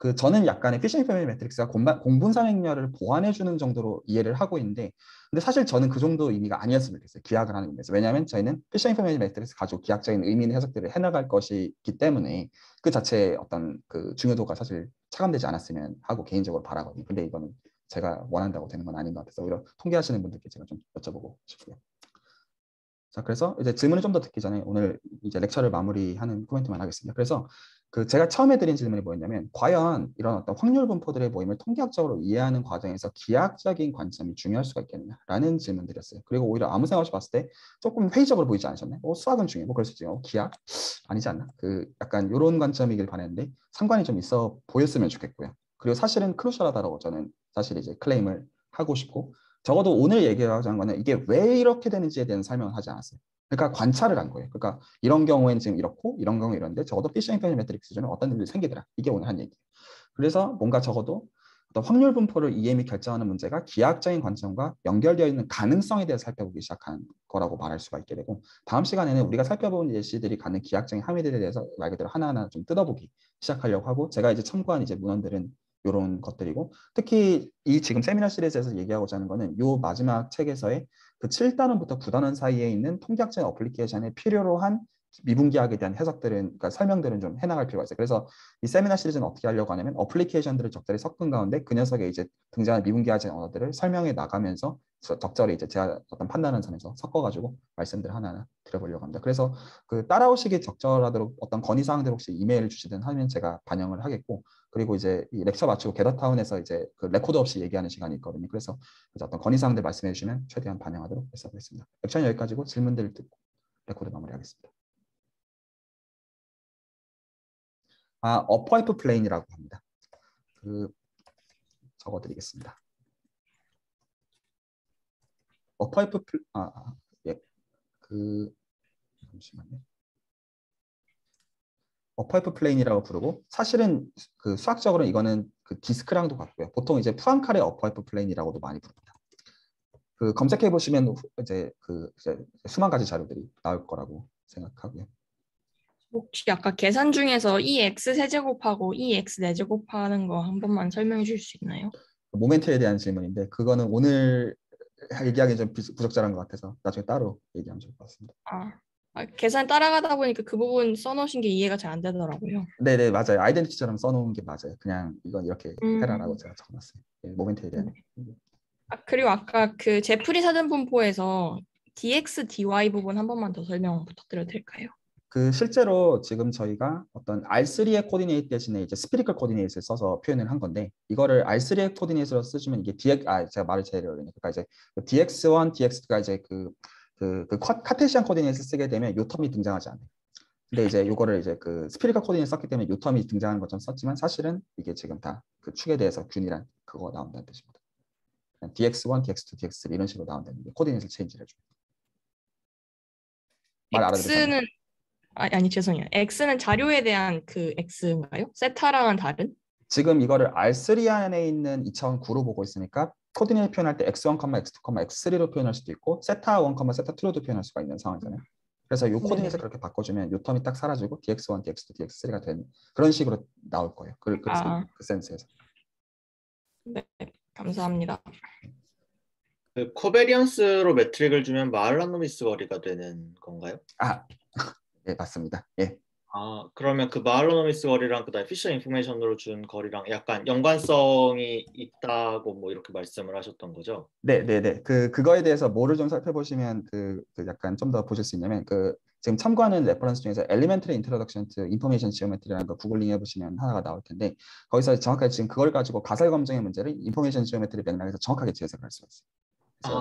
그 저는 약간의 Fisher information matrix가 공분산 행렬을 보완해 주는 정도로 이해를 하고 있는데 근데 사실 저는 그 정도 의미가 아니었으면 좋겠어요. 기하학을 하는 의미에서. 왜냐하면 저희는 Fisher information matrix 가지고 기하학적인 의미 있는 해석들을 해나갈 것이기 때문에 그 자체의 어떤 그 중요도가 사실 차감되지 않았으면 하고 개인적으로 바라거든요. 근데 이거는 제가 원한다고 되는 건 아닌 것 같아서 오히려 통계하시는 분들께 제가 좀 여쭤보고 싶고요. 자, 그래서 이제 질문을 좀 더 듣기 전에 오늘 이제 렉처를 마무리하는 코멘트만 하겠습니다. 그래서 그 제가 처음에 드린 질문이 뭐였냐면 과연 이런 어떤 확률 분포들의 모임을 통계학적으로 이해하는 과정에서 기하학적인 관점이 중요할 수가 있겠냐라는 질문 드렸어요. 그리고 오히려 아무 생각 없이 봤을 때 조금 회의적으로 보이지 않으셨나요? 어, 수학은 중요해. 뭐 그럴 수 있지. 어, 기하 아니지 않나? 그 약간 이런 관점이길 바랬는데 상관이 좀 있어 보였으면 좋겠고요. 그리고 사실은 crucial하다라고 저는 사실 이제 claim을 하고 싶고 적어도 오늘 얘기하자는 거는 이게 왜 이렇게 되는지에 대한 설명을 하지 않았어요. 그러니까 관찰을 한 거예요. 그러니까 이런 경우에는 지금 이렇고 이런 경우 이런데 적어도 Fisher information matrix 중에 어떤 일이 생기더라. 이게 오늘 한 얘기예요. 그래서 뭔가 적어도 어떤 확률 분포를 EM이 결정하는 문제가 기하학적인 관점과 연결되어 있는 가능성에 대해 살펴보기 시작한 거라고 말할 수가 있게 되고 다음 시간에는 우리가 살펴본 예시들이 갖는 기하학적인 함의들에 대해서 말 그대로 하나하나 좀 뜯어보기 시작하려고 하고 제가 이제 첨부한 이제 문헌들은 이런 것들이고 특히 이 지금 세미나 시리즈에서 얘기하고자 하는 거는 이 마지막 책에서의 그 7단원부터 9단원 사이에 있는 통계학적 어플리케이션에 필요로 한 미분기학에 대한 해석들은 그러니까 설명들은 좀 해나갈 필요가 있어요. 그래서 이 세미나 시리즈는 어떻게 하려고 하냐면 어플리케이션들을 적절히 섞은 가운데 그 녀석에 이제 등장하는 미분기학적 언어들을 설명해 나가면서 적절히 이제 제가 어떤 판단하는 선에서 섞어가지고 말씀들 하나하나 드려보려고 합니다. 그래서 그 따라오시기 적절하도록 어떤 건의 사항들 혹시 이메일 주시든 하면 제가 반영을 하겠고 그리고 이제 이 lecture 마치고 Gather Town에서 이제 그 레코드 없이 얘기하는 시간이 있거든요. 그래서 어떤 건의 사항들 말씀해 주시면 최대한 반영하도록 하겠습니다. lecture는 여기까지고 질문들 듣고 레코드 마무리하겠습니다. 아, upper half plane이라고 합니다. 그 적어드리겠습니다. upper half pl-, 아, 아, 예, 그 잠시만요. upper half plane이라고 부르고 사실은 그 수학적으로는 이거는 그 disk랑도 같고요. 보통 이제 푸앙칼의 업와이프 플레인이라고도 많이 부릅니다. 그 검색해 보시면 이제 그 이제 수만 가지 자료들이 나올 거라고 생각하고요. 혹시 아까 계산 중에서 이 x 세제곱하고 이 x 네제곱하는 거 한 번만 설명해 주실 수 있나요? 모멘트에 대한 질문인데 그거는 오늘 얘기하기 좀 부적절한 것 같아서 나중에 따로 얘기하면 좋을 것 같습니다. 아, 아, 계산 따라가다 보니까 그 부분 써놓으신 게 이해가 잘 안 되더라고요. 네네 맞아요. 아이덴티티처럼 써놓은 게 맞아요. 그냥 이건 이렇게 음. 해라라고 제가 적어놨어요. 네, 모멘트에 대한. 아, 그리고 아까 그 제프리 사전 분포에서 dx, dy 부분 한 번만 더 설명 부탁드려도 될까요? 그 실제로 지금 저희가 어떤 R3의 coordinate 대신에 이제 spherical coordinate를 써서 표현을 한 건데 이거를 R3의 coordinate로 쓰시면 이게 DX 아 제가 말을 제대로 했네. 그러니까 이제 DX1, DX가 이제 그 그, 그 Cartesian coordinate를 쓰게 되면 요 term이 등장하지 않아요. 근데 이제 요거를 이제 그 spherical coordinate 썼기 때문에 요 term이 등장하는 것처럼 썼지만 사실은 이게 지금 다 그 축에 대해서 균이란 그거 나온다는 뜻입니다. DX1, DX2, DX3 이런 식으로 나온다는 게 coordinate를 change를 알아들으셨나요? x는 아, 아니 죄송해요. x는 자료에 대한 그 x인가요? theta랑은 다른? 지금 이거를 R3 안에 있는 2009로 보고 있으니까 coordinate 표현할 때 x1, x2, x3로 표현할 수도 있고 세타 1, 세타 2로도 표현할 수가 있는 상황이잖아요. 그래서 이 coordinate 그렇게 바꿔주면 이 term이 딱 사라지고 dx1, dx2, dx3가 된 그런 식으로 나올 거예요. 그, 그, 아. 그 sense에서. 네, 감사합니다. 그 covariance로 metric을 주면 마할라노비스 거리가 되는 건가요? 아, 네 맞습니다. 예, 아, 그러면 그 마할라노비스 거리랑 그다음에 Fisher information으로 준 거리랑 약간 연관성이 있다고 뭐 이렇게 말씀을 하셨던 거죠? 네, 네, 네. 그 그거에 대해서 뭐를 좀 살펴보시면 그, 그 약간 좀 더 보실 수 있냐면 그 지금 참고하는 reference 중에서 Elementary Introduction to Information Geometry라는 거 구글링 해보시면 하나가 나올 텐데 거기서 정확하게 지금 그걸 가지고 가설 검증의 문제를 information geometry 맥락에서 정확하게 재해석할 수가 있어요.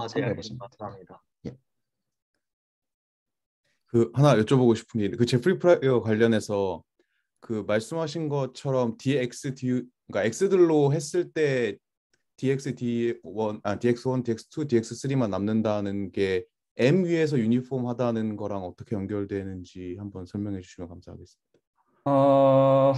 아, 네, 알겠습니다. 감사합니다. 그 하나 여쭤보고 싶은 게 그 Jeffreys prior 관련해서 그 말씀하신 것처럼 DX, D, 그러니까 X들로 했을 때 DX, D1, 아 DX1, DX2, DX3만 남는다는 게 M 위에서 uniform하다는 거랑 어떻게 연결되는지 한번 설명해 주시면 감사하겠습니다. 어,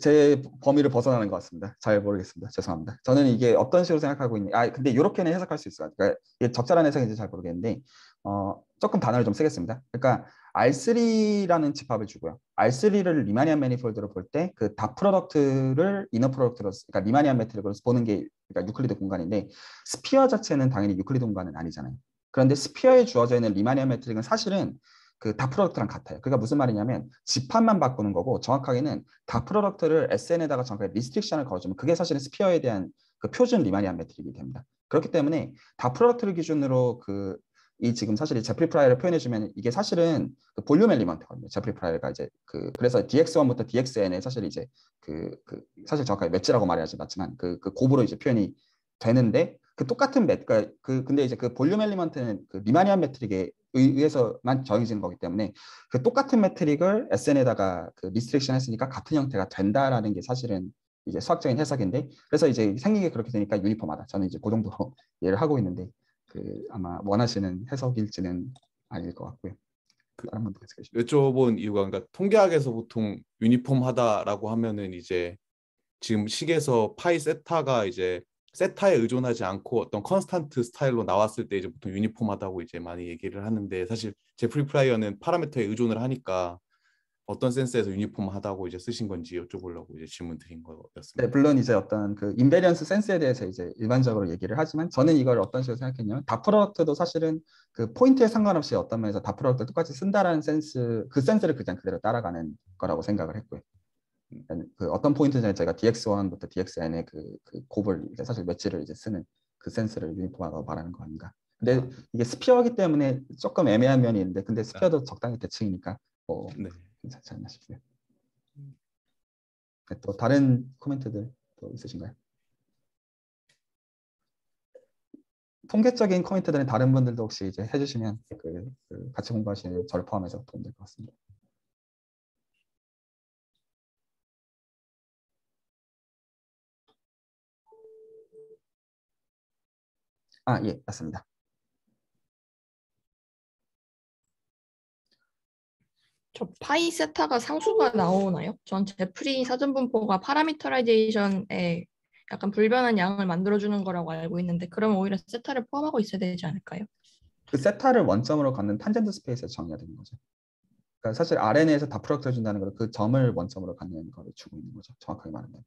제 범위를 벗어나는 것 같습니다. 잘 모르겠습니다. 죄송합니다. 저는 이게 어떤 식으로 생각하고 있는, 아, 근데 이렇게는 해석할 수 있어요. 그러니까 이게 적절한 해석인지 잘 모르겠는데, 어, 조금 단어를 좀 쓰겠습니다. 그러니까 R3라는 집합을 주고요. R3를 Riemannian manifold로 볼 때 그 dot product를 inner product로, 그러니까 Riemannian metric으로 보는 게 그러니까 유클리드 공간인데, sphere 자체는 당연히 유클리드 공간은 아니잖아요. 그런데 sphere에 주어져 있는 Riemannian metric은 사실은 그 dot product랑 같아요. 그러니까 무슨 말이냐면 집합만 바꾸는 거고 정확하게는 dot product를 SN에다가 정확하게 restriction을 걸어주면 그게 사실은 sphere에 대한 그 표준 Riemannian metric이 됩니다. 그렇기 때문에 dot product를 기준으로 그 이 지금 사실 이 Jeffreys prior를 표현해주면 이게 사실은 그 volume element거든요. Jeffreys prior가 이제 그 그래서 DX1부터 DXN에 사실 이제 그, 그 사실 정확하게 맷지라고 말해야지 맞지만 그, 그 곱으로 이제 표현이 되는데 그 똑같은 매, 그러니까 그 근데 이제 그 volume element는 그 Riemannian metric에 의해서만 정해지는 거기 때문에 그 똑같은 metric을 SN에다가 그 restriction 했으니까 같은 형태가 된다라는 게 사실은 이제 수학적인 해석인데 그래서 이제 생긴 게 그렇게 되니까 uniform하다. 저는 이제 그 정도로 이해를 하고 있는데 그 아마 원하시는 해석일지는 아닐 것 같고요. 그 다른 분들 계시죠? 여쭤본 이유가 그러니까 통계학에서 보통 uniform하다라고 하면은 이제 지금 식에서 파이 세타가 이제 세타에 의존하지 않고 어떤 constant 스타일로 나왔을 때 이제 보통 uniform하다고 이제 많이 얘기를 하는데 사실 Jeffreys prior는 파라미터에 의존을 하니까 어떤 센스에서 uniform하다고 이제 쓰신 건지 여쭤보려고 이제 질문 드린 거였습니다. 네, 물론 이제 어떤 그 invariance 센스에 대해서 이제 일반적으로 얘기를 하지만 저는 이걸 어떤 식으로 생각했냐면 dot product도 사실은 그 포인트에 상관없이 어떤 면에서 dot product 똑같이 쓴다라는 센스 그 센스를 그냥 그대로 따라가는 거라고 생각을 했고요. 그 어떤 포인트는 저희가 DX1부터 DXN의 그, 그 곱을 이제 사실 매치를 이제 쓰는 그 센스를 uniform하다고 말하는 거 아닌가. 근데 이게 sphere이기 때문에 조금 애매한 면이 있는데 근데 sphere도 적당히 대칭이니까 뭐 네. 괜찮지 않나 싶어요. 네, 또 다른 코멘트들 또 있으신가요? 통계적인 코멘트들은 다른 분들도 혹시 이제 해주시면 그, 그 같이 공부하시는 저를 포함해서 도움 될 것 같습니다. 아, 예, 맞습니다. 저 파이 세타가 상수가 나오나요? 전 Jeffreys 사전분포가 parameterization에 약간 불변한 양을 만들어주는 거라고 알고 있는데 그러면 오히려 세타를 포함하고 있어야 되지 않을까요? 그 세타를 원점으로 갖는 tangent space에 정의가 되는 거죠. 그러니까 사실 RN에서 dot product 해준다는 걸 그 점을 원점으로 갖는 거를 주고 있는 거죠. 정확하게 말하면.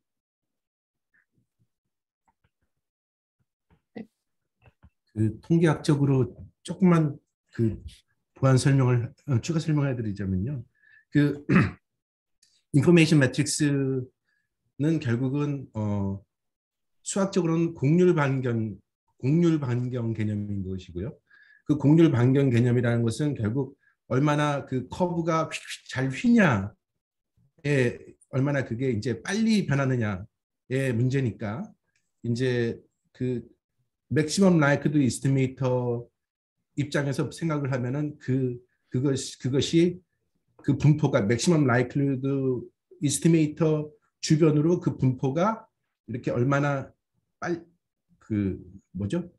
그 통계학적으로 조금만 그 보완 설명을 어, 추가 설명해 드리자면요. 그 인포메이션 매트릭스는 결국은 어, 수학적으로는 공률 반경 공률 반경 개념인 것이고요. 그 공률 반경 개념이라는 것은 결국 얼마나 그 커브가 잘 휘냐에 얼마나 그게 이제 빨리 변하느냐의 문제니까 이제 그 maximum likelihood estimator 입장에서 생각을 하면은 그 그것 그것이 그 분포가 maximum likelihood estimator 주변으로 그 분포가 이렇게 얼마나 빨 그 뭐죠?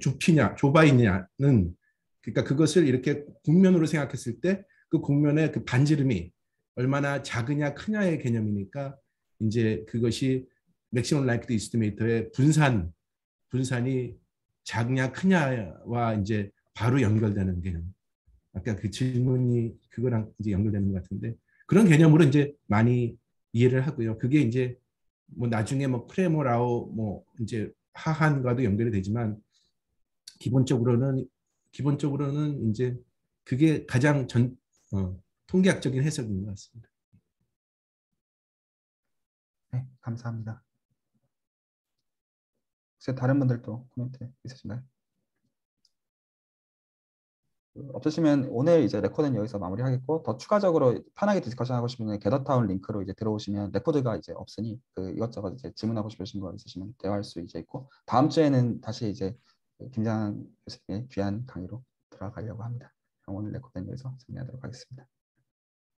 좁히냐 좁아 있냐는 그러니까 그것을 이렇게 곡면으로 생각했을 때 그 곡면의 그 반지름이 얼마나 작으냐 크냐의 개념이니까 이제 그것이 maximum likelihood estimator의 분산 분산이 작냐 크냐와 이제 바로 연결되는 개념. 아까 그 질문이 그거랑 이제 연결되는 것 같은데 그런 개념으로 이제 많이 이해를 하고요. 그게 이제 뭐 나중에 뭐 Cramér-Rao 뭐 이제 하한과도 연결이 되지만 기본적으로는 기본적으로는 이제 그게 가장 전 어, 통계학적인 해석인 것 같습니다. 네, 감사합니다. 혹시 다른 분들도 코멘트 있으신가요? 그 없으시면 오늘 이제 레코드는 여기서 마무리하겠고 더 추가적으로 편하게 discussion 하고 싶으면 Gather Town 링크로 이제 들어오시면 레코드가 이제 없으니 그 이것저것 이제 질문하고 싶으신 거 있으시면 대화할 수 이제 있고 다음 주에는 다시 이제 그 김장 교수님의 귀한 강의로 들어가려고 합니다. 오늘 레코드는 여기서 정리하도록 하겠습니다.